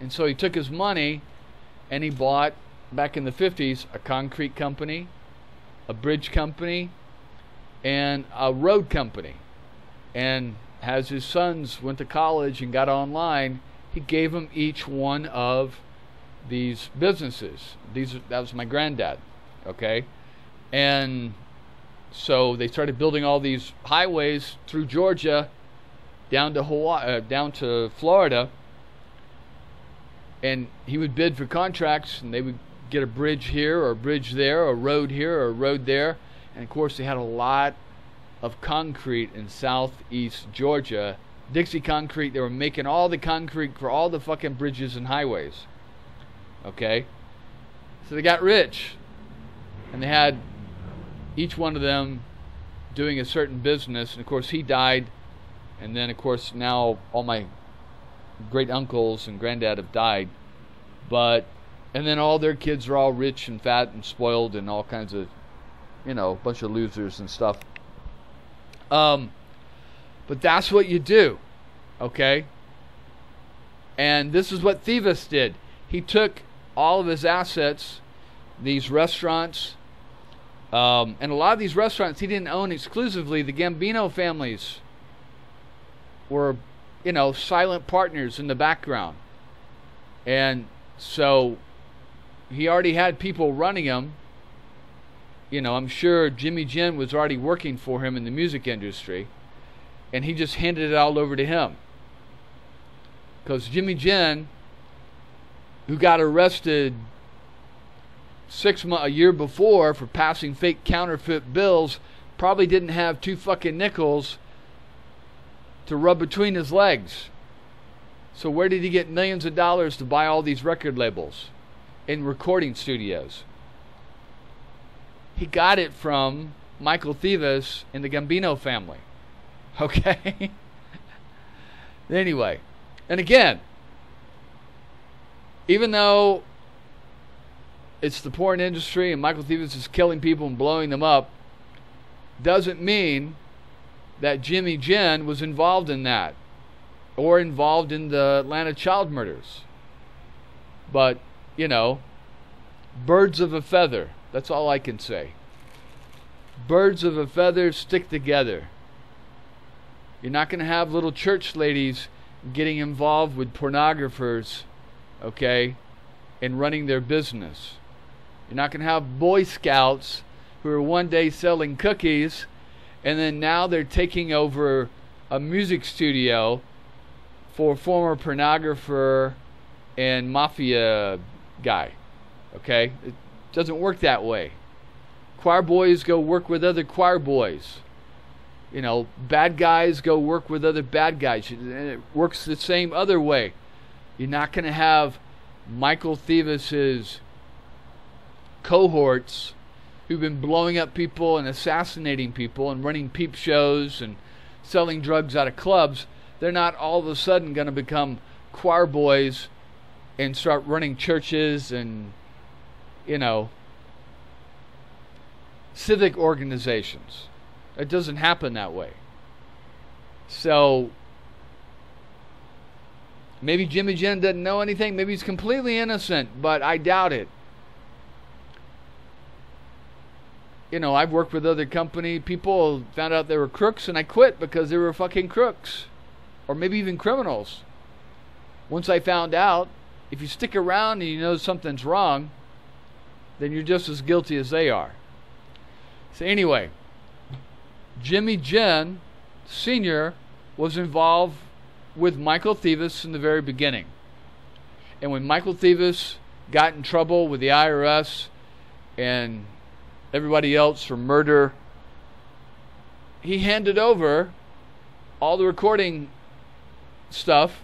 And so he took his money and he bought back in the 50s a concrete company, a bridge company, and a road company. And as his sons went to college and got online, he gave them each one of these businesses. These that was my granddad, okay? And so they started building all these highways through Georgia down to Hawaii, uh, down to Florida. And he would bid for contracts, and they would get a bridge here or a bridge there or a road here or a road there. And of course, they had a lot of concrete in southeast Georgia. Dixie Concrete, they were making all the concrete for all the fucking bridges and highways. Okay? So they got rich. And they had each one of them doing a certain business. And of course, he died. And then, of course, now all my great uncles and granddad have died. But and then all their kids are all rich and fat and spoiled and all kinds of, you know, bunch of losers and stuff. Um, but that's what you do, okay? And this is what Thevis did. He took all of his assets, these restaurants, um, and a lot of these restaurants he didn't own exclusively. The Gambino families were, you know, silent partners in the background. And so he already had people running him. You know, I'm sure Jimmy Ginn was already working for him in the music industry, and he just handed it all over to him. Because Jimmy Ginn, who got arrested six mo- a year before for passing fake counterfeit bills probably didn't have two fucking nickels to rub between his legs. So where did he get millions of dollars to buy all these record labels and recording studios? He got it from Michael Thevis and the Gambino family. Okay? anyway, and again, even though it's the porn industry and Michael Thevis is killing people and blowing them up, doesn't mean that Jimmy Ginn was involved in that or involved in the Atlanta child murders. But, you know, birds of a feather. That's all I can say. Birds of a feather stick together. You're not going to have little church ladies getting involved with pornographers, okay, and running their business. You're not going to have Boy Scouts who are one day selling cookies and then now they're taking over a music studio for a former pornographer and mafia guy. Okay? It doesn't work that way. Choir boys go work with other choir boys. You know, bad guys go work with other bad guys. And it works the same other way. You're not going to have Michael Thevis's cohorts who've been blowing up people and assassinating people and running peep shows and selling drugs out of clubs. They're not all of a sudden going to become choir boys and start running churches and, you know, civic organizations. It doesn't happen that way. So maybe Jimmy Ginn doesn't know anything. Maybe he's completely innocent, but I doubt it. You know, I've worked with other company people found out they were crooks and I quit because they were fucking crooks or maybe even criminals. Once I found out, if you stick around and you know something's wrong, then you're just as guilty as they are. So anyway, Jimmy Ginn Sr. was involved with Michael Thevis in the very beginning. And when Michael Thevis got in trouble with the IRS and everybody else for murder, he handed over all the recording stuff,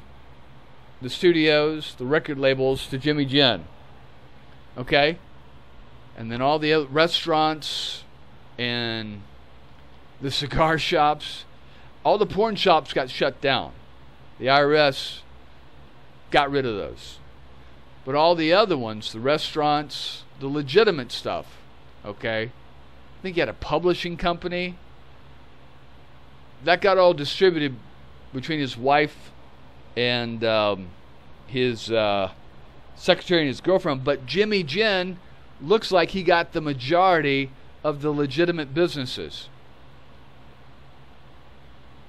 the studios, the record labels to Jimmy Ginn. Okay? And then all the restaurants and the cigar shops, all the porn shops got shut down. The IRS got rid of those. But all the other ones, the restaurants, the legitimate stuff, okay? I think he had a publishing company. That got all distributed between his wife and um, his uh, secretary and his girlfriend. But Jimmy Ginn looks like he got the majority of the legitimate businesses.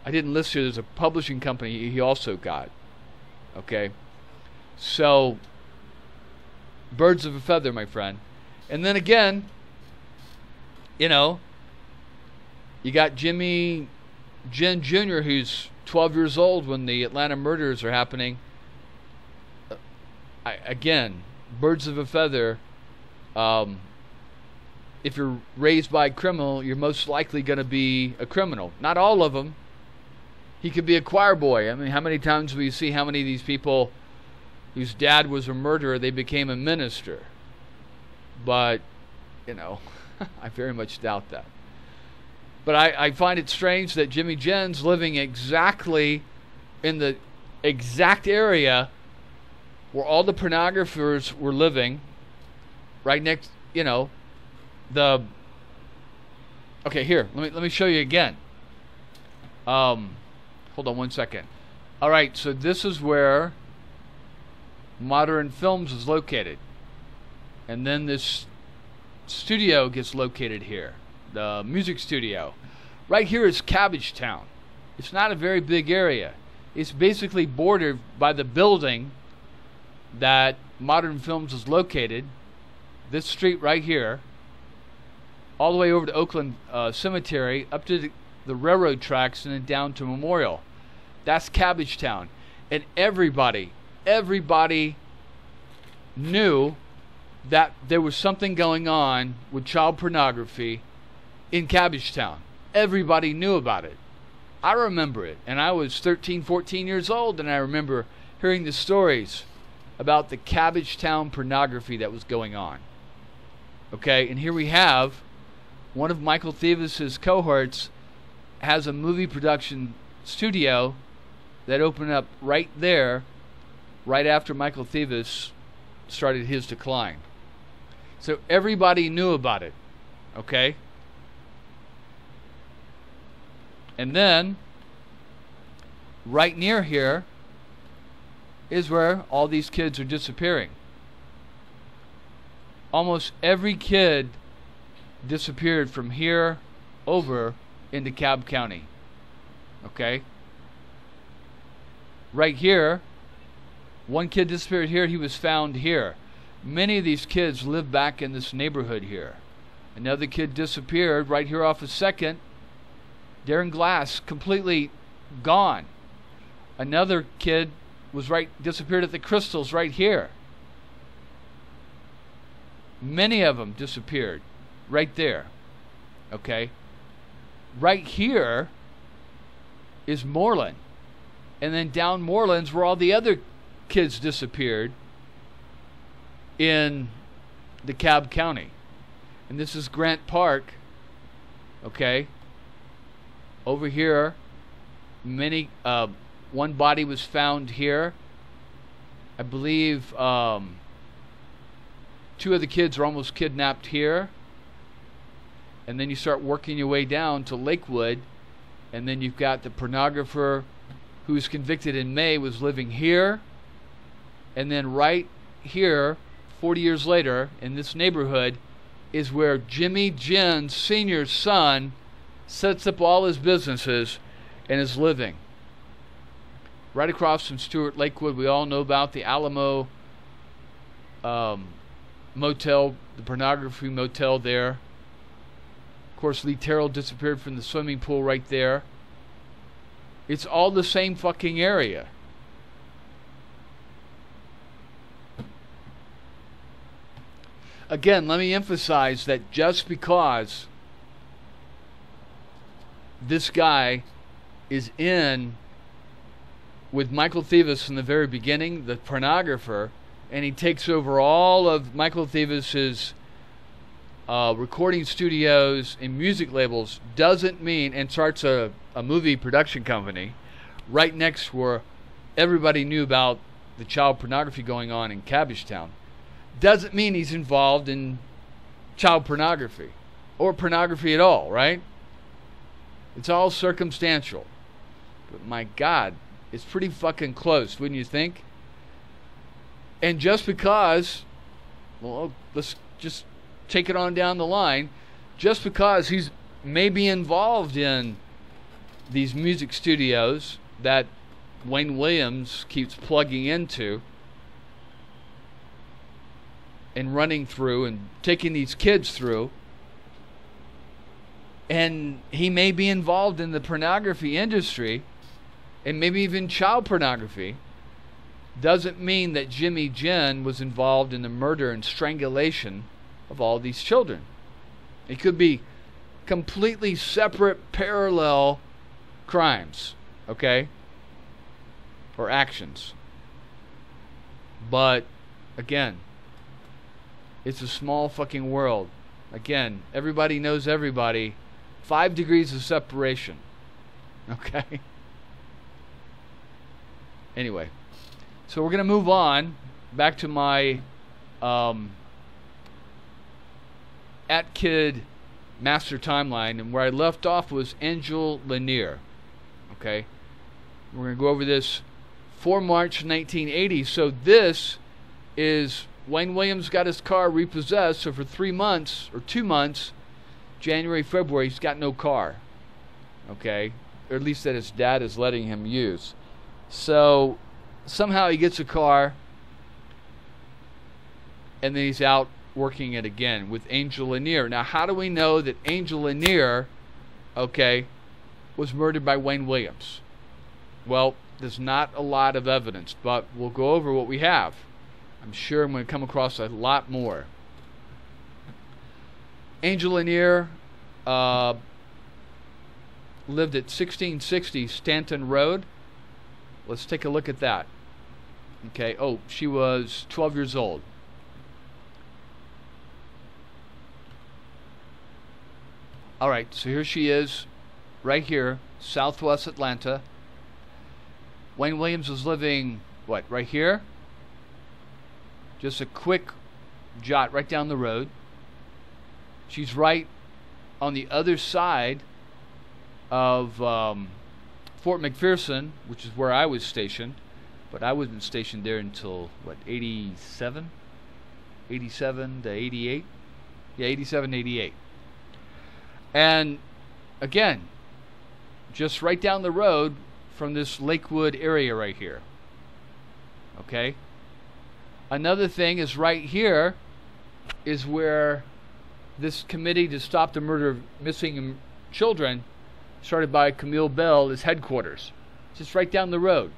I didn't list here. There's a publishing company he also got. Okay. So, birds of a feather, my friend. And then again, you know, you got Jimmy Ginn Jr., who's 12 years old when the Atlanta murders are happening. I, again, birds of a feather. Um, if you're raised by a criminal, you're most likely going to be a criminal. Not all of them. He could be a choir boy. I mean, how many times we see how many of these people whose dad was a murderer, they became a minister? But, you know. I very much doubt that. But I, I find it strange that Jimmy Ginn's living exactly in the exact area where all the pornographers were living, right next, you know, the. Okay, here, let me let me show you again. Um, hold on one second. All right, so this is where Modern Films is located, and then this studio gets located here, the music studio. Right here is Cabbage Town. It's not a very big area. It's basically bordered by the building that Modern Films is located. This street right here, all the way over to Oakland uh, Cemetery, up to the, the railroad tracks, and then down to Memorial. That's Cabbage Town. And everybody, everybody knew that there was something going on with child pornography in Cabbagetown. Everybody knew about it. I remember it. And I was 13, 14 years old, and I remember hearing the stories about the Cabbagetown pornography that was going on. Okay, and here we have one of Michael Thevis's cohorts has a movie production studio that opened up right there, right after Michael Thevis started his decline. So everybody knew about it. Okay? And then, right near here, is where all these kids are disappearing. Almost every kid disappeared from here over into Cobb County. Okay? Right here, one kid disappeared here, he was found here. Many of these kids live back in this neighborhood here. Another kid disappeared right here off of Second. Darron Glass completely gone. Another kid was right disappeared at the Crystals right here. Many of them disappeared right there. Okay? Right here is Moreland. And then down Moreland's where all the other kids disappeared in DeKalb County. And this is Grant Park. Okay? Over here, many uh, one body was found here. I believe um, two of the kids were almost kidnapped here. And then you start working your way down to Lakewood. And then you've got the pornographer who was convicted in May was living here. And then right here, 40 years later, in this neighborhood, is where Jimmy Ginn Sr.'s son sets up all his businesses and is living right across from Stewart Lakewood. We all know about the Alamo um, motel, the pornography motel there. Of course, Lee Terrell disappeared from the swimming pool right there. It's all the same fucking area. Again, let me emphasize that just because this guy is in with Michael Thevis from the very beginning, the pornographer, and he takes over all of Michael Thevis's uh, recording studios and music labels, doesn't mean, and starts a, a movie production company right next where everybody knew about the child pornography going on in Cabbagetown, doesn't mean he's involved in child pornography or pornography at all, right? It's all circumstantial. But my God, it's pretty fucking close, wouldn't you think? And just because, well, let's just take it on down the line. Just because he's maybe involved in these music studios that Wayne Williams keeps plugging into and running through and taking these kids through. And he may be involved in the pornography industry and maybe even child pornography, doesn't mean that Jimmy Ginn was involved in the murder and strangulation of all these children. It could be completely separate, parallel crimes, okay? Or actions. But, again, it's a small fucking world. Again, everybody knows everybody. Five degrees of separation. Okay? Anyway, so we're going to move on back to my um, at kid master timeline, and where I left off was Angel Lanier. Okay, we're going to go over this for March 1980. So this is Wayne Williams got his car repossessed. So for three months or two months, January, February, he's got no car. Okay, or at least that his dad is letting him use. So somehow he gets a car and then he's out working it again with Angel Lanier. Now, how do we know that Angel Lanier, okay, was murdered by Wayne Williams? Well, there's not a lot of evidence, but we'll go over what we have. I'm sure I'm going to come across a lot more. Angel Lanier uh, lived at 1660 Stanton Road. Let's take a look at that. Okay, oh, she was 12 years old. All right, so here she is, right here, southwest Atlanta. Wayne Williams was living, what, right here? Just a quick jot right down the road. She's right on the other side of um, Fort McPherson, which is where I was stationed. But I wasn't stationed there until, what, 87? 87 to 88? Yeah, 87 88. And again, just right down the road from this Lakewood area right here. Okay? Another thing is right here is where this committee to stop the murder of missing children, started by Camille Bell, is headquarters. Just right down the road.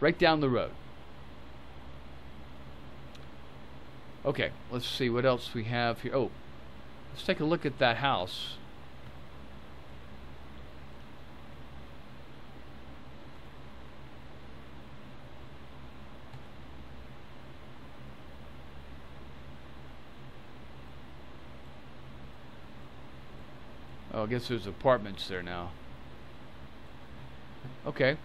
Right down the road. Okay, let's see what else we have here. Oh, let's take a look at that house. Oh, I guess there's apartments there now. Okay.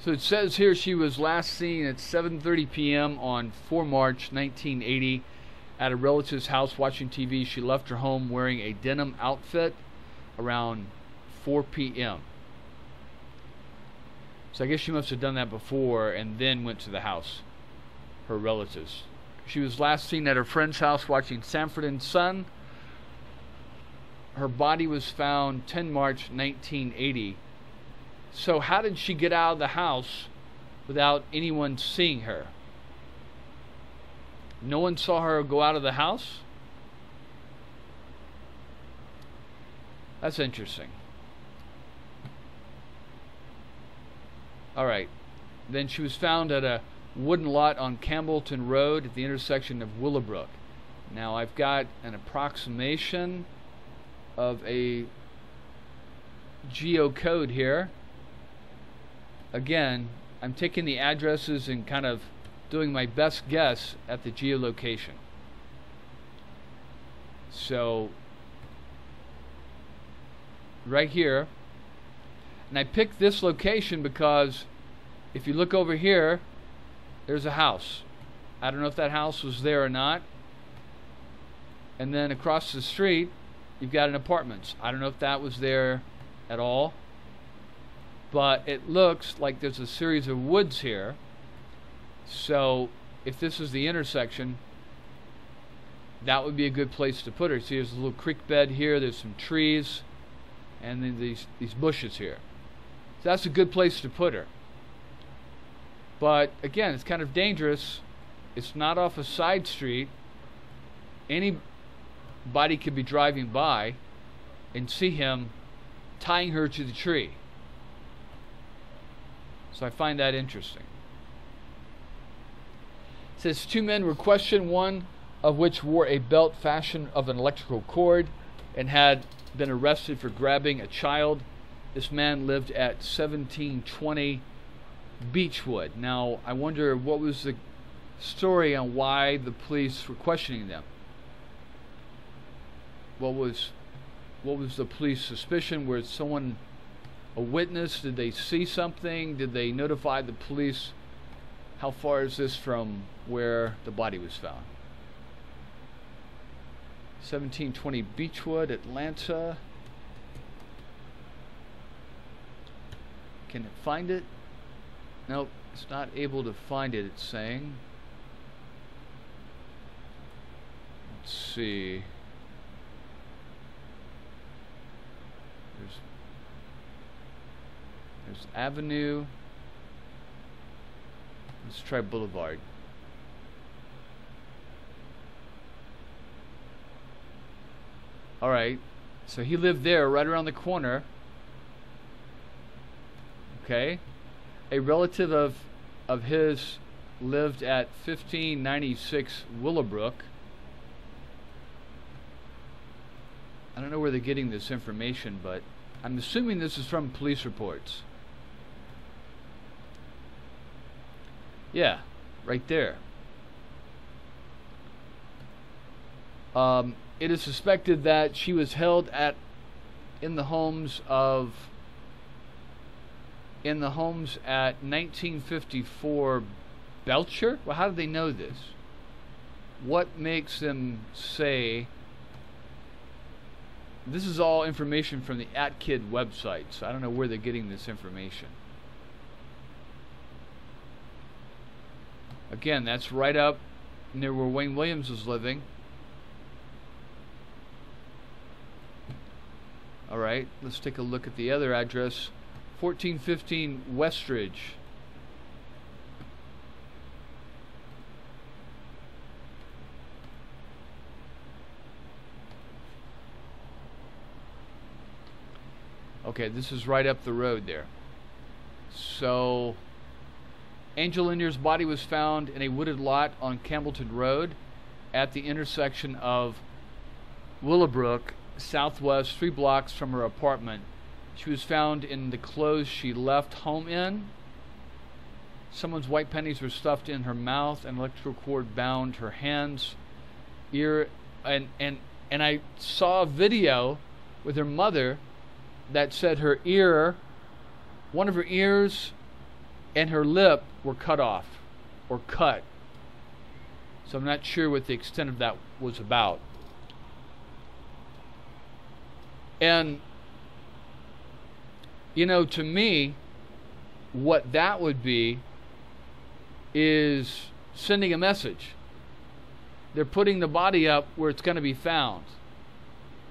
So it says here she was last seen at 7:30 p.m. on 4 March 1980 at a relative's house watching TV. She left her home wearing a denim outfit around 4 p.m. So I guess she must have done that before and then went to the house, her relatives. She was last seen at her friend's house watching Sanford and Son. Her body was found 10 March 1980 so, how did she get out of the house without anyone seeing her? No one saw her go out of the house? That's interesting. All right. Then she was found at a wooden lot on Campbellton Road at the intersection of Willowbrook. Now, I've got an approximation of a geocode here again, I'm taking the addresses and kind of doing my best guess at the geolocation. So, right here, and I picked this location because if you look over here, there's a house. I don't know if that house was there or not. And then across the street, you've got an apartments. I don't know if that was there at all but it looks like there's a series of woods here. So if this is the intersection, that would be a good place to put her. See, there's a little creek bed here. There's some trees, and then these these bushes here. So that's a good place to put her. But again, it's kind of dangerous. It's not off a side street. Anybody could be driving by and see him tying her to the tree. So I find that interesting. It says two men were questioned, one of which wore a belt fashioned of an electrical cord and had been arrested for grabbing a child. This man lived at 1720 Beechwood. Now, I wonder what was the story on why the police were questioning them. What was what was the police suspicion? Was someone a witness? Did they see something? Did they notify the police? How far is this from where the body was found? 1720 Beechwood, Atlanta. Can it find it? Nope, it's not able to find it, it's saying. Let's see. There's there's Avenue. Let's try Boulevard. Alright. So he lived there right around the corner. Okay. A relative of of his lived at 1596 Willowbrook. I don't know where they're getting this information, but I'm assuming this is from police reports. Yeah, right there. Um, it is suspected that she was held at in the homes of in the homes at 1954 Belcher? Well, how do they know this? What makes them say this is all information from the AtKid website, so I don't know where they're getting this information. Again, that's right up near where Wayne Williams was living. All right, let's take a look at the other address 1415 Westridge. Okay, this is right up the road there. So, Angel Lanier's body was found in a wooded lot on Campbellton Road at the intersection of Willowbrook, southwest, three blocks from her apartment. She was found in the clothes she left home in. Someone's white pennies were stuffed in her mouth, and electrical cord bound her hands, ear, and and and I saw a video with her mother that said her ear, one of her ears, and her lip were cut off or cut. So I'm not sure what the extent of that was about. And, you know, to me, what that would be is sending a message. They're putting the body up where it's going to be found.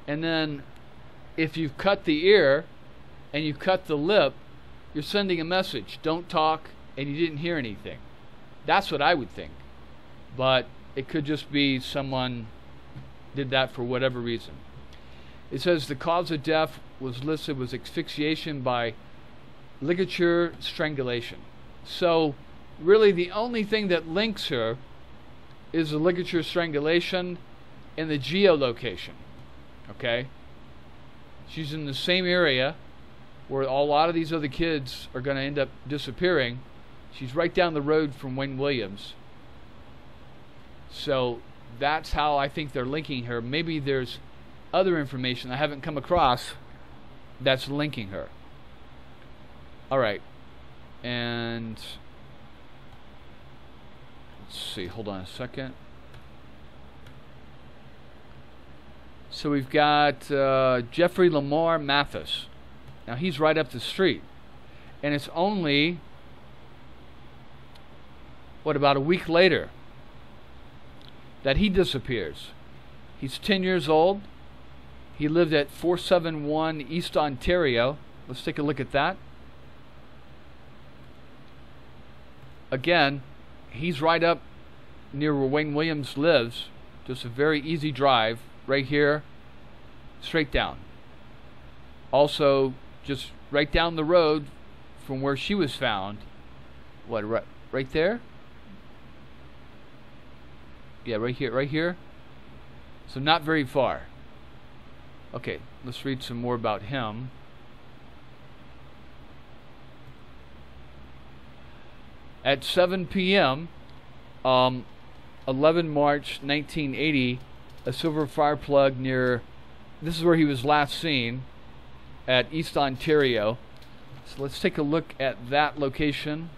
And then if you've cut the ear and you cut the lip, you're sending a message. Don't talk, and you didn't hear anything. That's what I would think. But it could just be someone did that for whatever reason. It says the cause of death was listed was asphyxiation by ligature strangulation. So, really, the only thing that links her is the ligature strangulation and the geolocation. Okay? She's in the same area where a lot of these other kids are going to end up disappearing. She's right down the road from Wayne Williams. So that's how I think they're linking her. Maybe there's other information I haven't come across that's linking her. All right. And let's see, hold on a second. So we've got uh, Jeffrey Lamar Mathis. Now he's right up the street. And it's only, what, about a week later that he disappears. He's 10 years old. He lived at 471 East Ontario. Let's take a look at that. Again, he's right up near where Wayne Williams lives. Just a very easy drive right here, straight down. Also, just right down the road from where she was found. What, right, right there? Yeah, right here, right here. So not very far. Okay, let's read some more about him. At 7 p.m., um, 11 March 1980, a silver fire plug near. This is where he was last seen at East Ontario. So let's take a look at that location.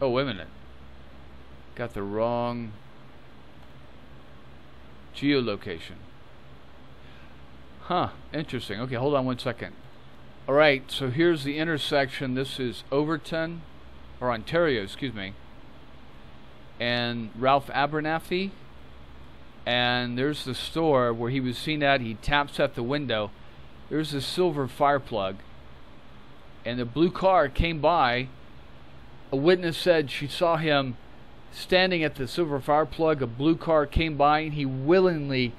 Oh, wait a minute. Got the wrong geolocation. Huh, interesting. Okay, hold on one second. Alright, so here's the intersection. This is Overton, or Ontario, excuse me, and Ralph Abernathy. And there's the store where he was seen at. He taps at the window. There's a silver fire plug. and the blue car came by. A witness said she saw him standing at the silver fire plug. A blue car came by, and he willingly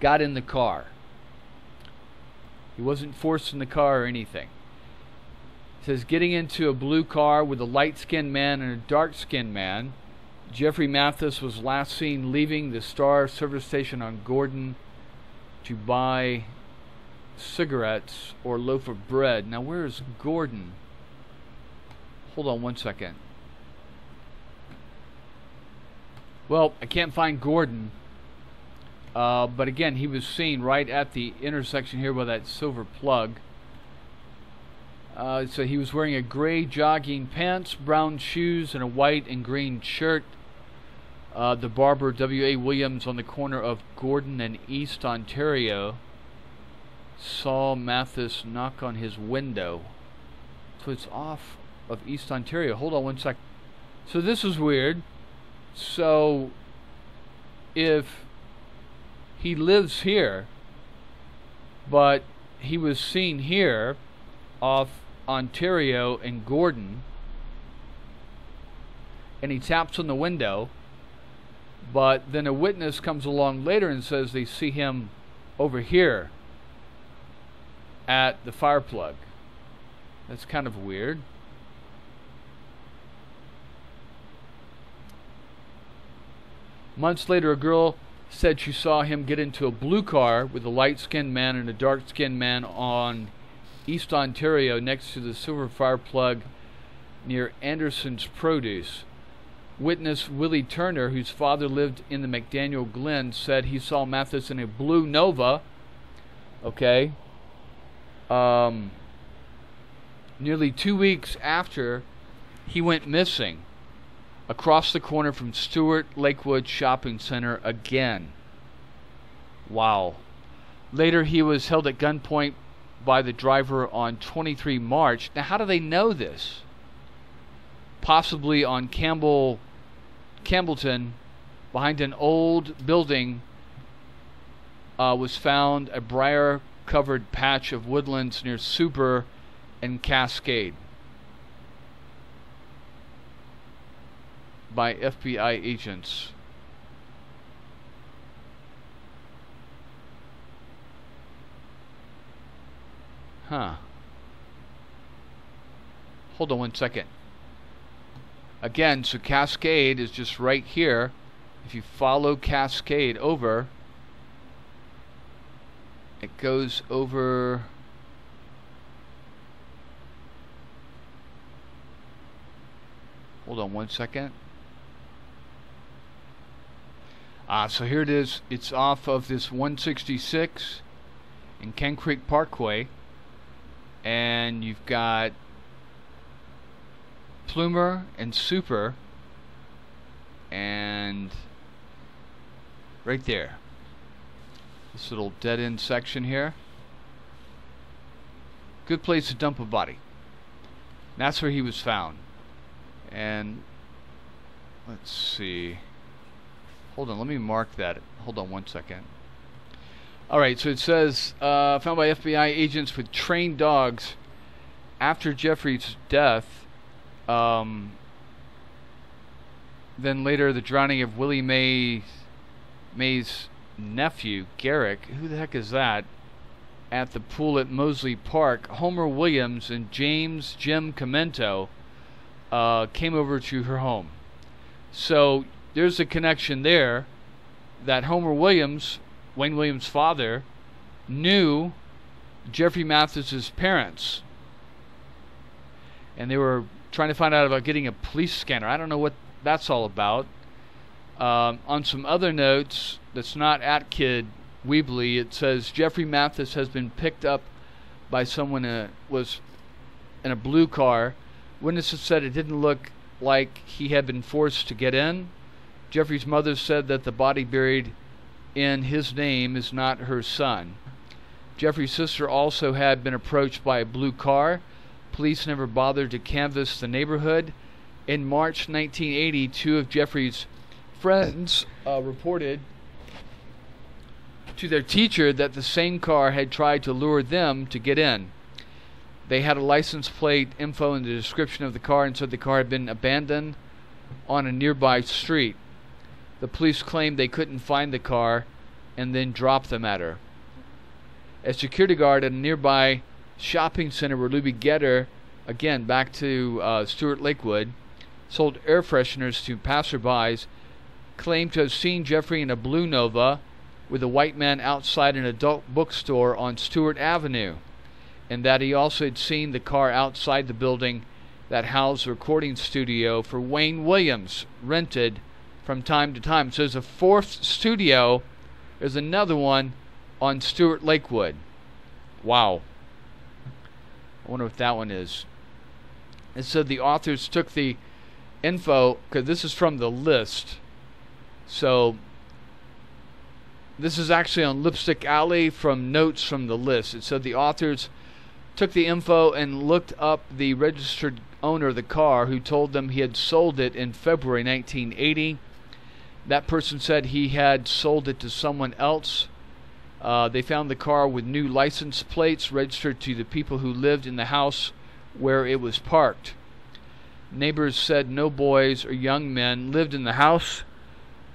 got in the car. He wasn't forced in the car or anything. It says getting into a blue car with a light skinned man and a dark skinned man. Jeffrey Mathis was last seen leaving the Star service station on Gordon to buy cigarettes or loaf of bread. Now, where is Gordon? Hold on one second. Well, I can't find Gordon. Uh, but again, he was seen right at the intersection here by that silver plug. Uh, so he was wearing a gray jogging pants, brown shoes, and a white and green shirt. Uh, the barber W.A. Williams on the corner of Gordon and East Ontario saw Mathis knock on his window. So it's off of East Ontario. Hold on one sec. So this is weird. So if he lives here, but he was seen here off Ontario and Gordon, and he taps on the window, but then a witness comes along later and says they see him over here at the fire plug. That's kind of weird. Months later, a girl said she saw him get into a blue car with a light skinned man and a dark skinned man on East Ontario next to the Silver Fire Plug near Anderson's Produce. Witness Willie Turner, whose father lived in the McDaniel Glen, said he saw Mathis in a blue Nova. Okay. Um, nearly two weeks after he went missing across the corner from Stewart Lakewood Shopping Center again. Wow. Later, he was held at gunpoint by the driver on 23 March. Now, how do they know this? Possibly on Campbell, Campbellton, behind an old building, uh, was found a briar covered patch of woodlands near Super and Cascade. By FBI agents. Huh. Hold on one second. Again, so Cascade is just right here. If you follow Cascade over, it goes over Hold on one second. Uh, so here it is. It's off of this 166 in Camp Creek Parkway. And you've got Plumer and Super. And right there. This little dead end section here. Good place to dump a body. that's where he was found. And let's see. Hold on, let me mark that. Hold on one second. All right, so it says uh, found by FBI agents with trained dogs after Jeffrey's death. Um, then later, the drowning of Willie May, May's nephew, Garrick. Who the heck is that? At the pool at Mosley Park, Homer Williams and James Jim Comento uh, came over to her home. So there's a connection there that Homer Williams, Wayne Williams' father, knew Jeffrey Mathis's parents. And they were trying to find out about getting a police scanner. I don't know what that's all about. Um, on some other notes that's not AtKid Weebly, it says Jeffrey Mathis has been picked up by someone who was in a blue car. Witnesses said it didn't look like he had been forced to get in. Jeffrey's mother said that the body buried in his name is not her son. Jeffrey's sister also had been approached by a blue car. Police never bothered to canvass the neighborhood. In March 1980, two of Jeffrey's friends uh, reported to their teacher that the same car had tried to lure them to get in. They had a license plate info in the description of the car and said the car had been abandoned on a nearby street. The police claimed they couldn't find the car and then dropped the matter. A security guard at a nearby shopping center where Lubie Geter, again back to uh, Stewart Lakewood, sold air fresheners to passerbys, claimed to have seen Jeffrey in a blue Nova with a white man outside an adult bookstore on Stewart Avenue, and that he also had seen the car outside the building that housed the recording studio for Wayne Williams, rented from time to time. So there's a fourth studio, there's another one on Stewart Lakewood. Wow. I wonder what that one is. And so the authors took the info, because this is from the list. So this is actually on Lipstick Alley from notes from the list. It said the authors took the info and looked up the registered owner of the car who told them he had sold it in February 1980. That person said he had sold it to someone else. Uh, they found the car with new license plates registered to the people who lived in the house where it was parked. Neighbors said no boys or young men lived in the house,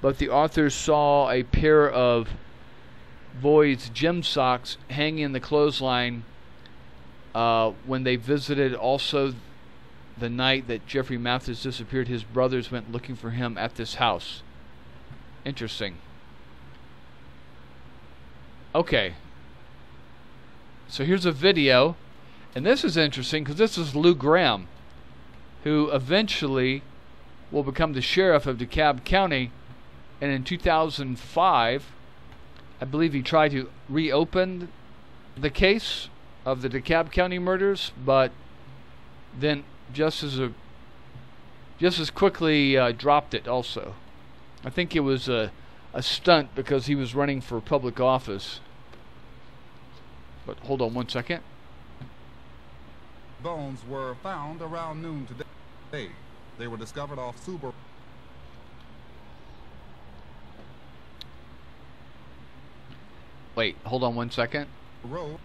but the authors saw a pair of boys' gym socks hanging in the clothesline uh, when they visited. Also, the night that Jeffrey Mathis disappeared, his brothers went looking for him at this house. Interesting. Okay. So here's a video. And this is interesting because this is Lou Graham, who eventually will become the sheriff of DeKalb County. And in 2005, I believe he tried to reopen the case of the DeKalb County murders, but then just as a just as quickly uh, dropped it. Also, I think it was a a stunt because he was running for public office. But hold on one second. Bones were found around noon today. They were discovered off Subaru. Wait, hold on one second. Road.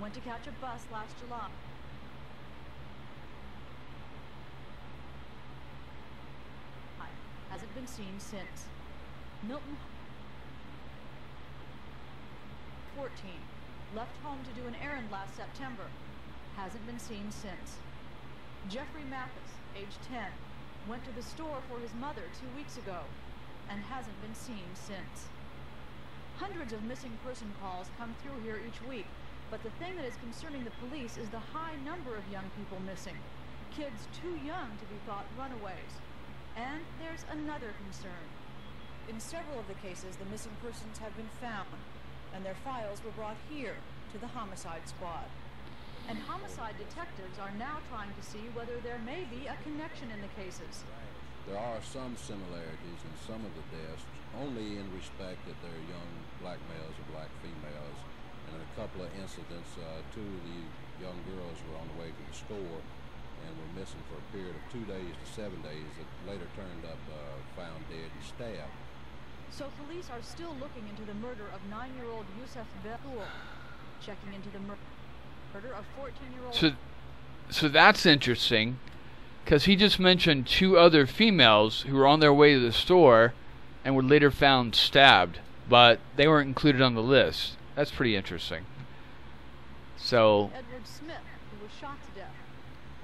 Went to catch a bus last July. Hasn't been seen since. Milton 14. Left home to do an errand last September. Hasn't been seen since. Jeffrey Mathis, age 10, went to the store for his mother two weeks ago and hasn't been seen since. Hundreds of missing person calls come through here each week, but the thing that is concerning the police is the high number of young people missing. Kids too young to be thought runaways. And there's another concern. In several of the cases, the missing persons have been found, and their files were brought here to the homicide squad. And homicide detectives are now trying to see whether there may be a connection in the cases. There are some similarities in some of the deaths, only in respect that they're young black males or black females And in a couple of incidents, uh, two of the young girls were on the way to the store and were missing for a period of two days to seven days that later turned up uh, found dead and stabbed. So police are still looking into the murder of nine-year-old Yusuf Bell, checking into the mur murder of 14-year-old... So, so that's interesting, because he just mentioned two other females who were on their way to the store and were later found stabbed, but they weren't included on the list. That's pretty interesting. So. Edward Smith, who was shot to death,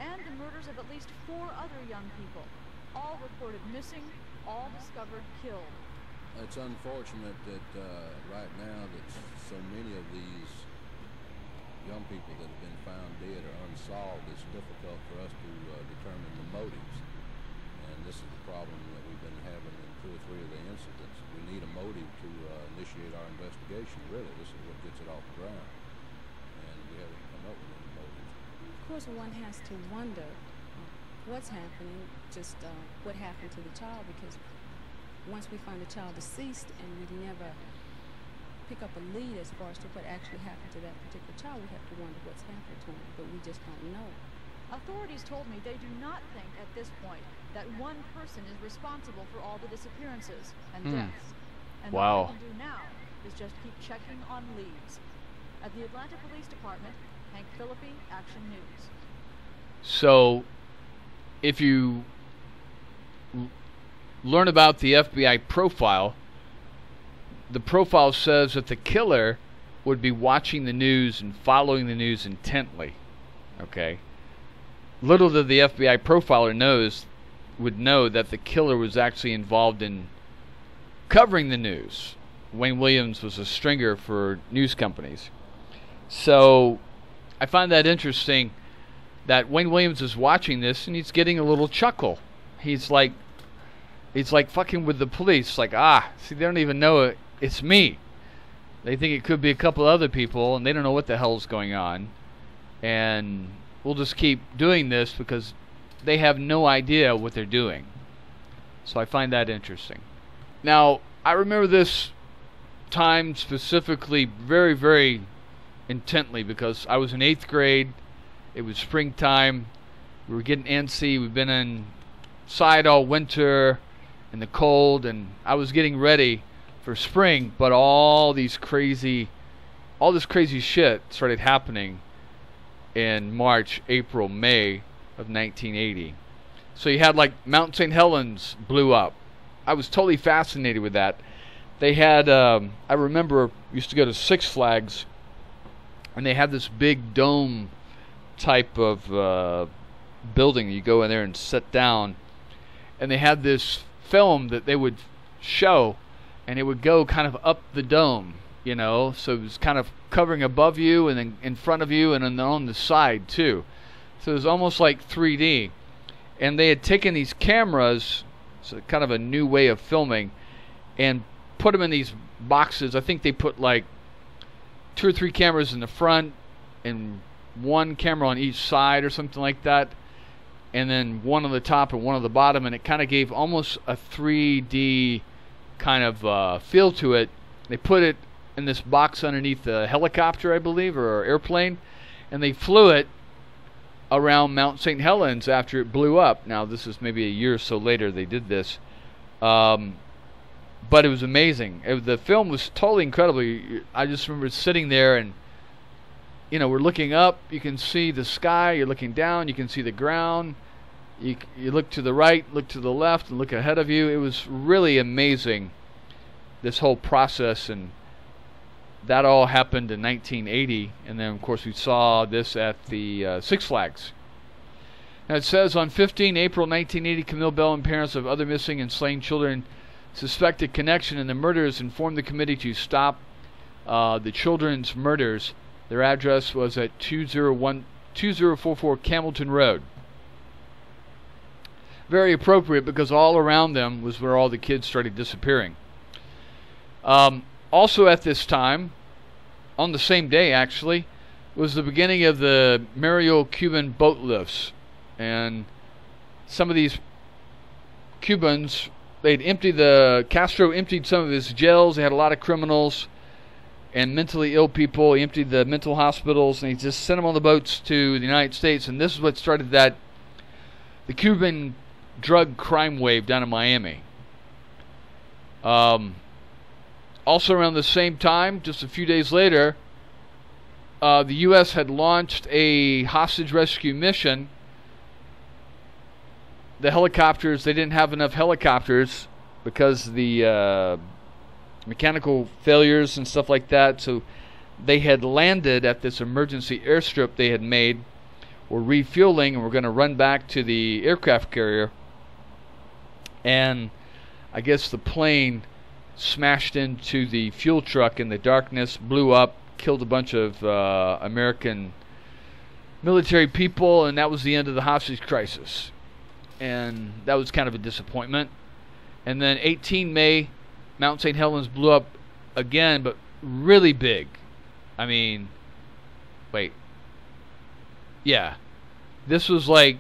and the murders of at least four other young people. all reported missing, all discovered killed. It's unfortunate that uh, right now that so many of these young people that have been found dead or unsolved, it's difficult for us to uh, determine the motives. And this is the problem that we've been having in two or three of the incidents. We need a motive to uh, initiate our investigation, really. This is what gets it off the ground. And we haven't come up with any motives. Of course, one has to wonder what's happening, just uh, what happened to the child, because once we find the child deceased and we never pick up a lead as far as to what actually happened to that particular child, we have to wonder what's happened to him, but we just don't know. Authorities told me they do not think at this point that one person is responsible for all the disappearances and Hmm. deaths. And Wow. all we can do now is just keep checking on leads. At the Atlanta Police Department, Hank Philippi, Action News. So, if you l- learn about the FBI profile, the profile says that the killer would be watching the news and following the news intently. Okay. Little did the FBI profiler knows would know that the killer was actually involved in covering the news. Wayne Williams was a stringer for news companies. So I find that interesting that Wayne Williams is watching this and he's getting a little chuckle. He's like he's like fucking with the police like ah, see they don't even know it. It's me. They think it could be a couple other people and they don't know what the hell's going on. And we'll just keep doing this because they have no idea what they're doing. So I find that interesting. Now, I remember this time specifically very, very intently because I was in eighth grade. It was springtime. We were getting antsy. We've been inside all winter in the cold, and I was getting ready for spring. But all these crazy, all this crazy shit started happening in March, April, May of 1980. So you had like Mount St. Helens blew up. I was totally fascinated with that. They had, um, I remember, used to go to Six Flags, and they had this big dome type of uh, building. You go in there and sit down, and they had this film that they would show, and it would go kind of up the dome, you know. So it was kind of covering above you, and then in front of you, and then on the side too. So it was almost like 3D. And they had taken these cameras, so kind of a new way of filming, and put them in these boxes. I think they put like two or three cameras in the front and one camera on each side or something like that and then one on the top and one on the bottom and it kind of gave almost a 3d kind of uh, feel to it they put it in this box underneath the helicopter i believe or airplane and they flew it around mount st helens after it blew up now this is maybe a year or so later they did this um, but it was amazing. It, the film was totally incredible. I just remember sitting there and, you know, we're looking up. You can see the sky. You're looking down. You can see the ground. You you look to the right, look to the left, and look ahead of you. It was really amazing. This whole process and that all happened in 1980, and then of course we saw this at the uh, Six Flags. Now it says on 15 April 1980, Camille Bell and parents of other missing and slain children suspected connection in the murders informed the committee to stop uh, the children's murders. Their address was at 201, 2044 Campbellton Road. Very appropriate because all around them was where all the kids started disappearing. Um, also at this time, on the same day actually, was the beginning of the Mariel Cuban boat lifts. And some of these Cubans, they'd emptied the, Castro emptied some of his jails. They had a lot of criminals and mentally ill people. He emptied the mental hospitals and he just sent them on the boats to the United States. And this is what started that, the Cuban drug crime wave down in Miami. Um, also, around the same time, just a few days later, uh, the U.S. had launched a hostage rescue mission. The helicopters, they didn't have enough helicopters because the uh, mechanical failures and stuff like that. So they had landed at this emergency airstrip they had made. Were refueling and were going to run back to the aircraft carrier. And I guess the plane smashed into the fuel truck in the darkness, blew up, killed a bunch of uh, American military people, and that was the end of the hostage crisis. And that was kind of a disappointment. And then 18 May, Mount St. Helens blew up again, but really big. I mean, wait. Yeah. This was like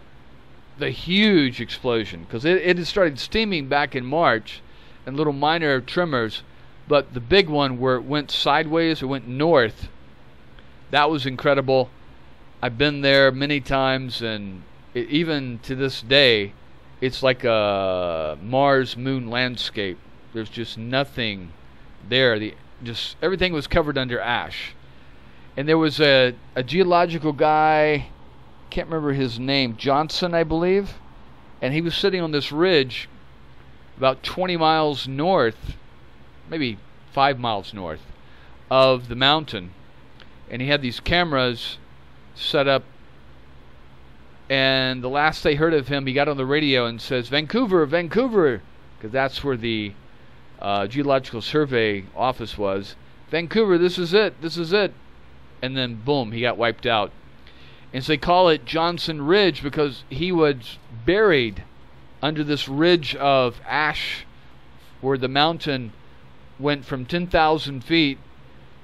the huge explosion because it, it had started steaming back in March and little minor tremors, but the big one where it went sideways or went north, that was incredible. I've been there many times, and it, even to this day, it's like a Mars moon landscape. There's just nothing there. The just everything was covered under ash, and there was a a geological guy, can't remember his name, Johnson, I believe, and he was sitting on this ridge about 20 miles north, maybe five miles north of the mountain, and he had these cameras set up. And the last they heard of him, he got on the radio and says, "Vancouver, Vancouver," because that's where the uh, Geological Survey office was. Vancouver, this is it, this is it. And then boom, he got wiped out. And so they call it Johnson Ridge because he was buried under this ridge of ash where the mountain went from 10,000 feet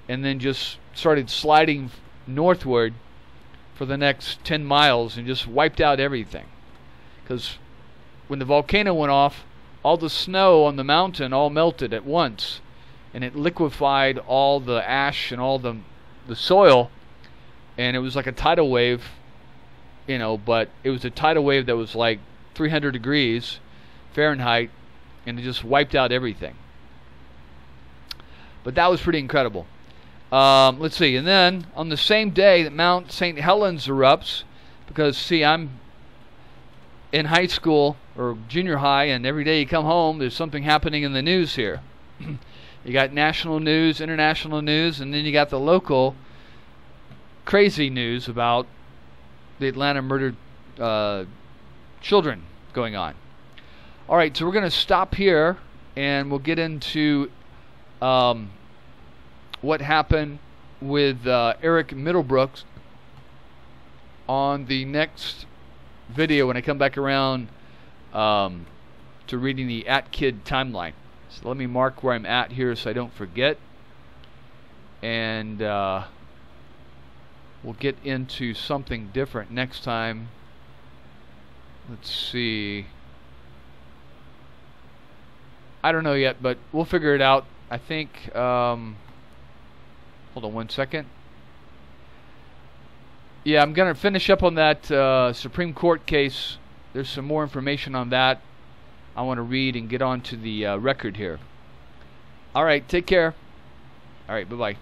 and then just started sliding northward for the next 10 miles and just wiped out everything. Because when the volcano went off, all the snow on the mountain all melted at once and it liquefied all the ash and all the the soil and it was like a tidal wave you know but it was a tidal wave that was like 300 degrees Fahrenheit and it just wiped out everything but that was pretty incredible um, let's see and then on the same day that Mount St. Helens erupts because see I'm in high school or junior high, and every day you come home, there's something happening in the news here. you got national news, international news, and then you got the local crazy news about the Atlanta murdered uh, children going on. All right, so we're going to stop here, and we'll get into um, what happened with uh, Eric Middlebrooks on the next video when I come back around um, to reading the AtKid timeline. So let me mark where I'm at here so I don't forget. And uh, we'll get into something different next time. Let's see. I don't know yet, but we'll figure it out. I think. Um, hold on one second. Yeah, I'm going to finish up on that uh, Supreme Court case. There's some more information on that I want to read and get on to the uh, record here. All right, take care. All right, bye bye.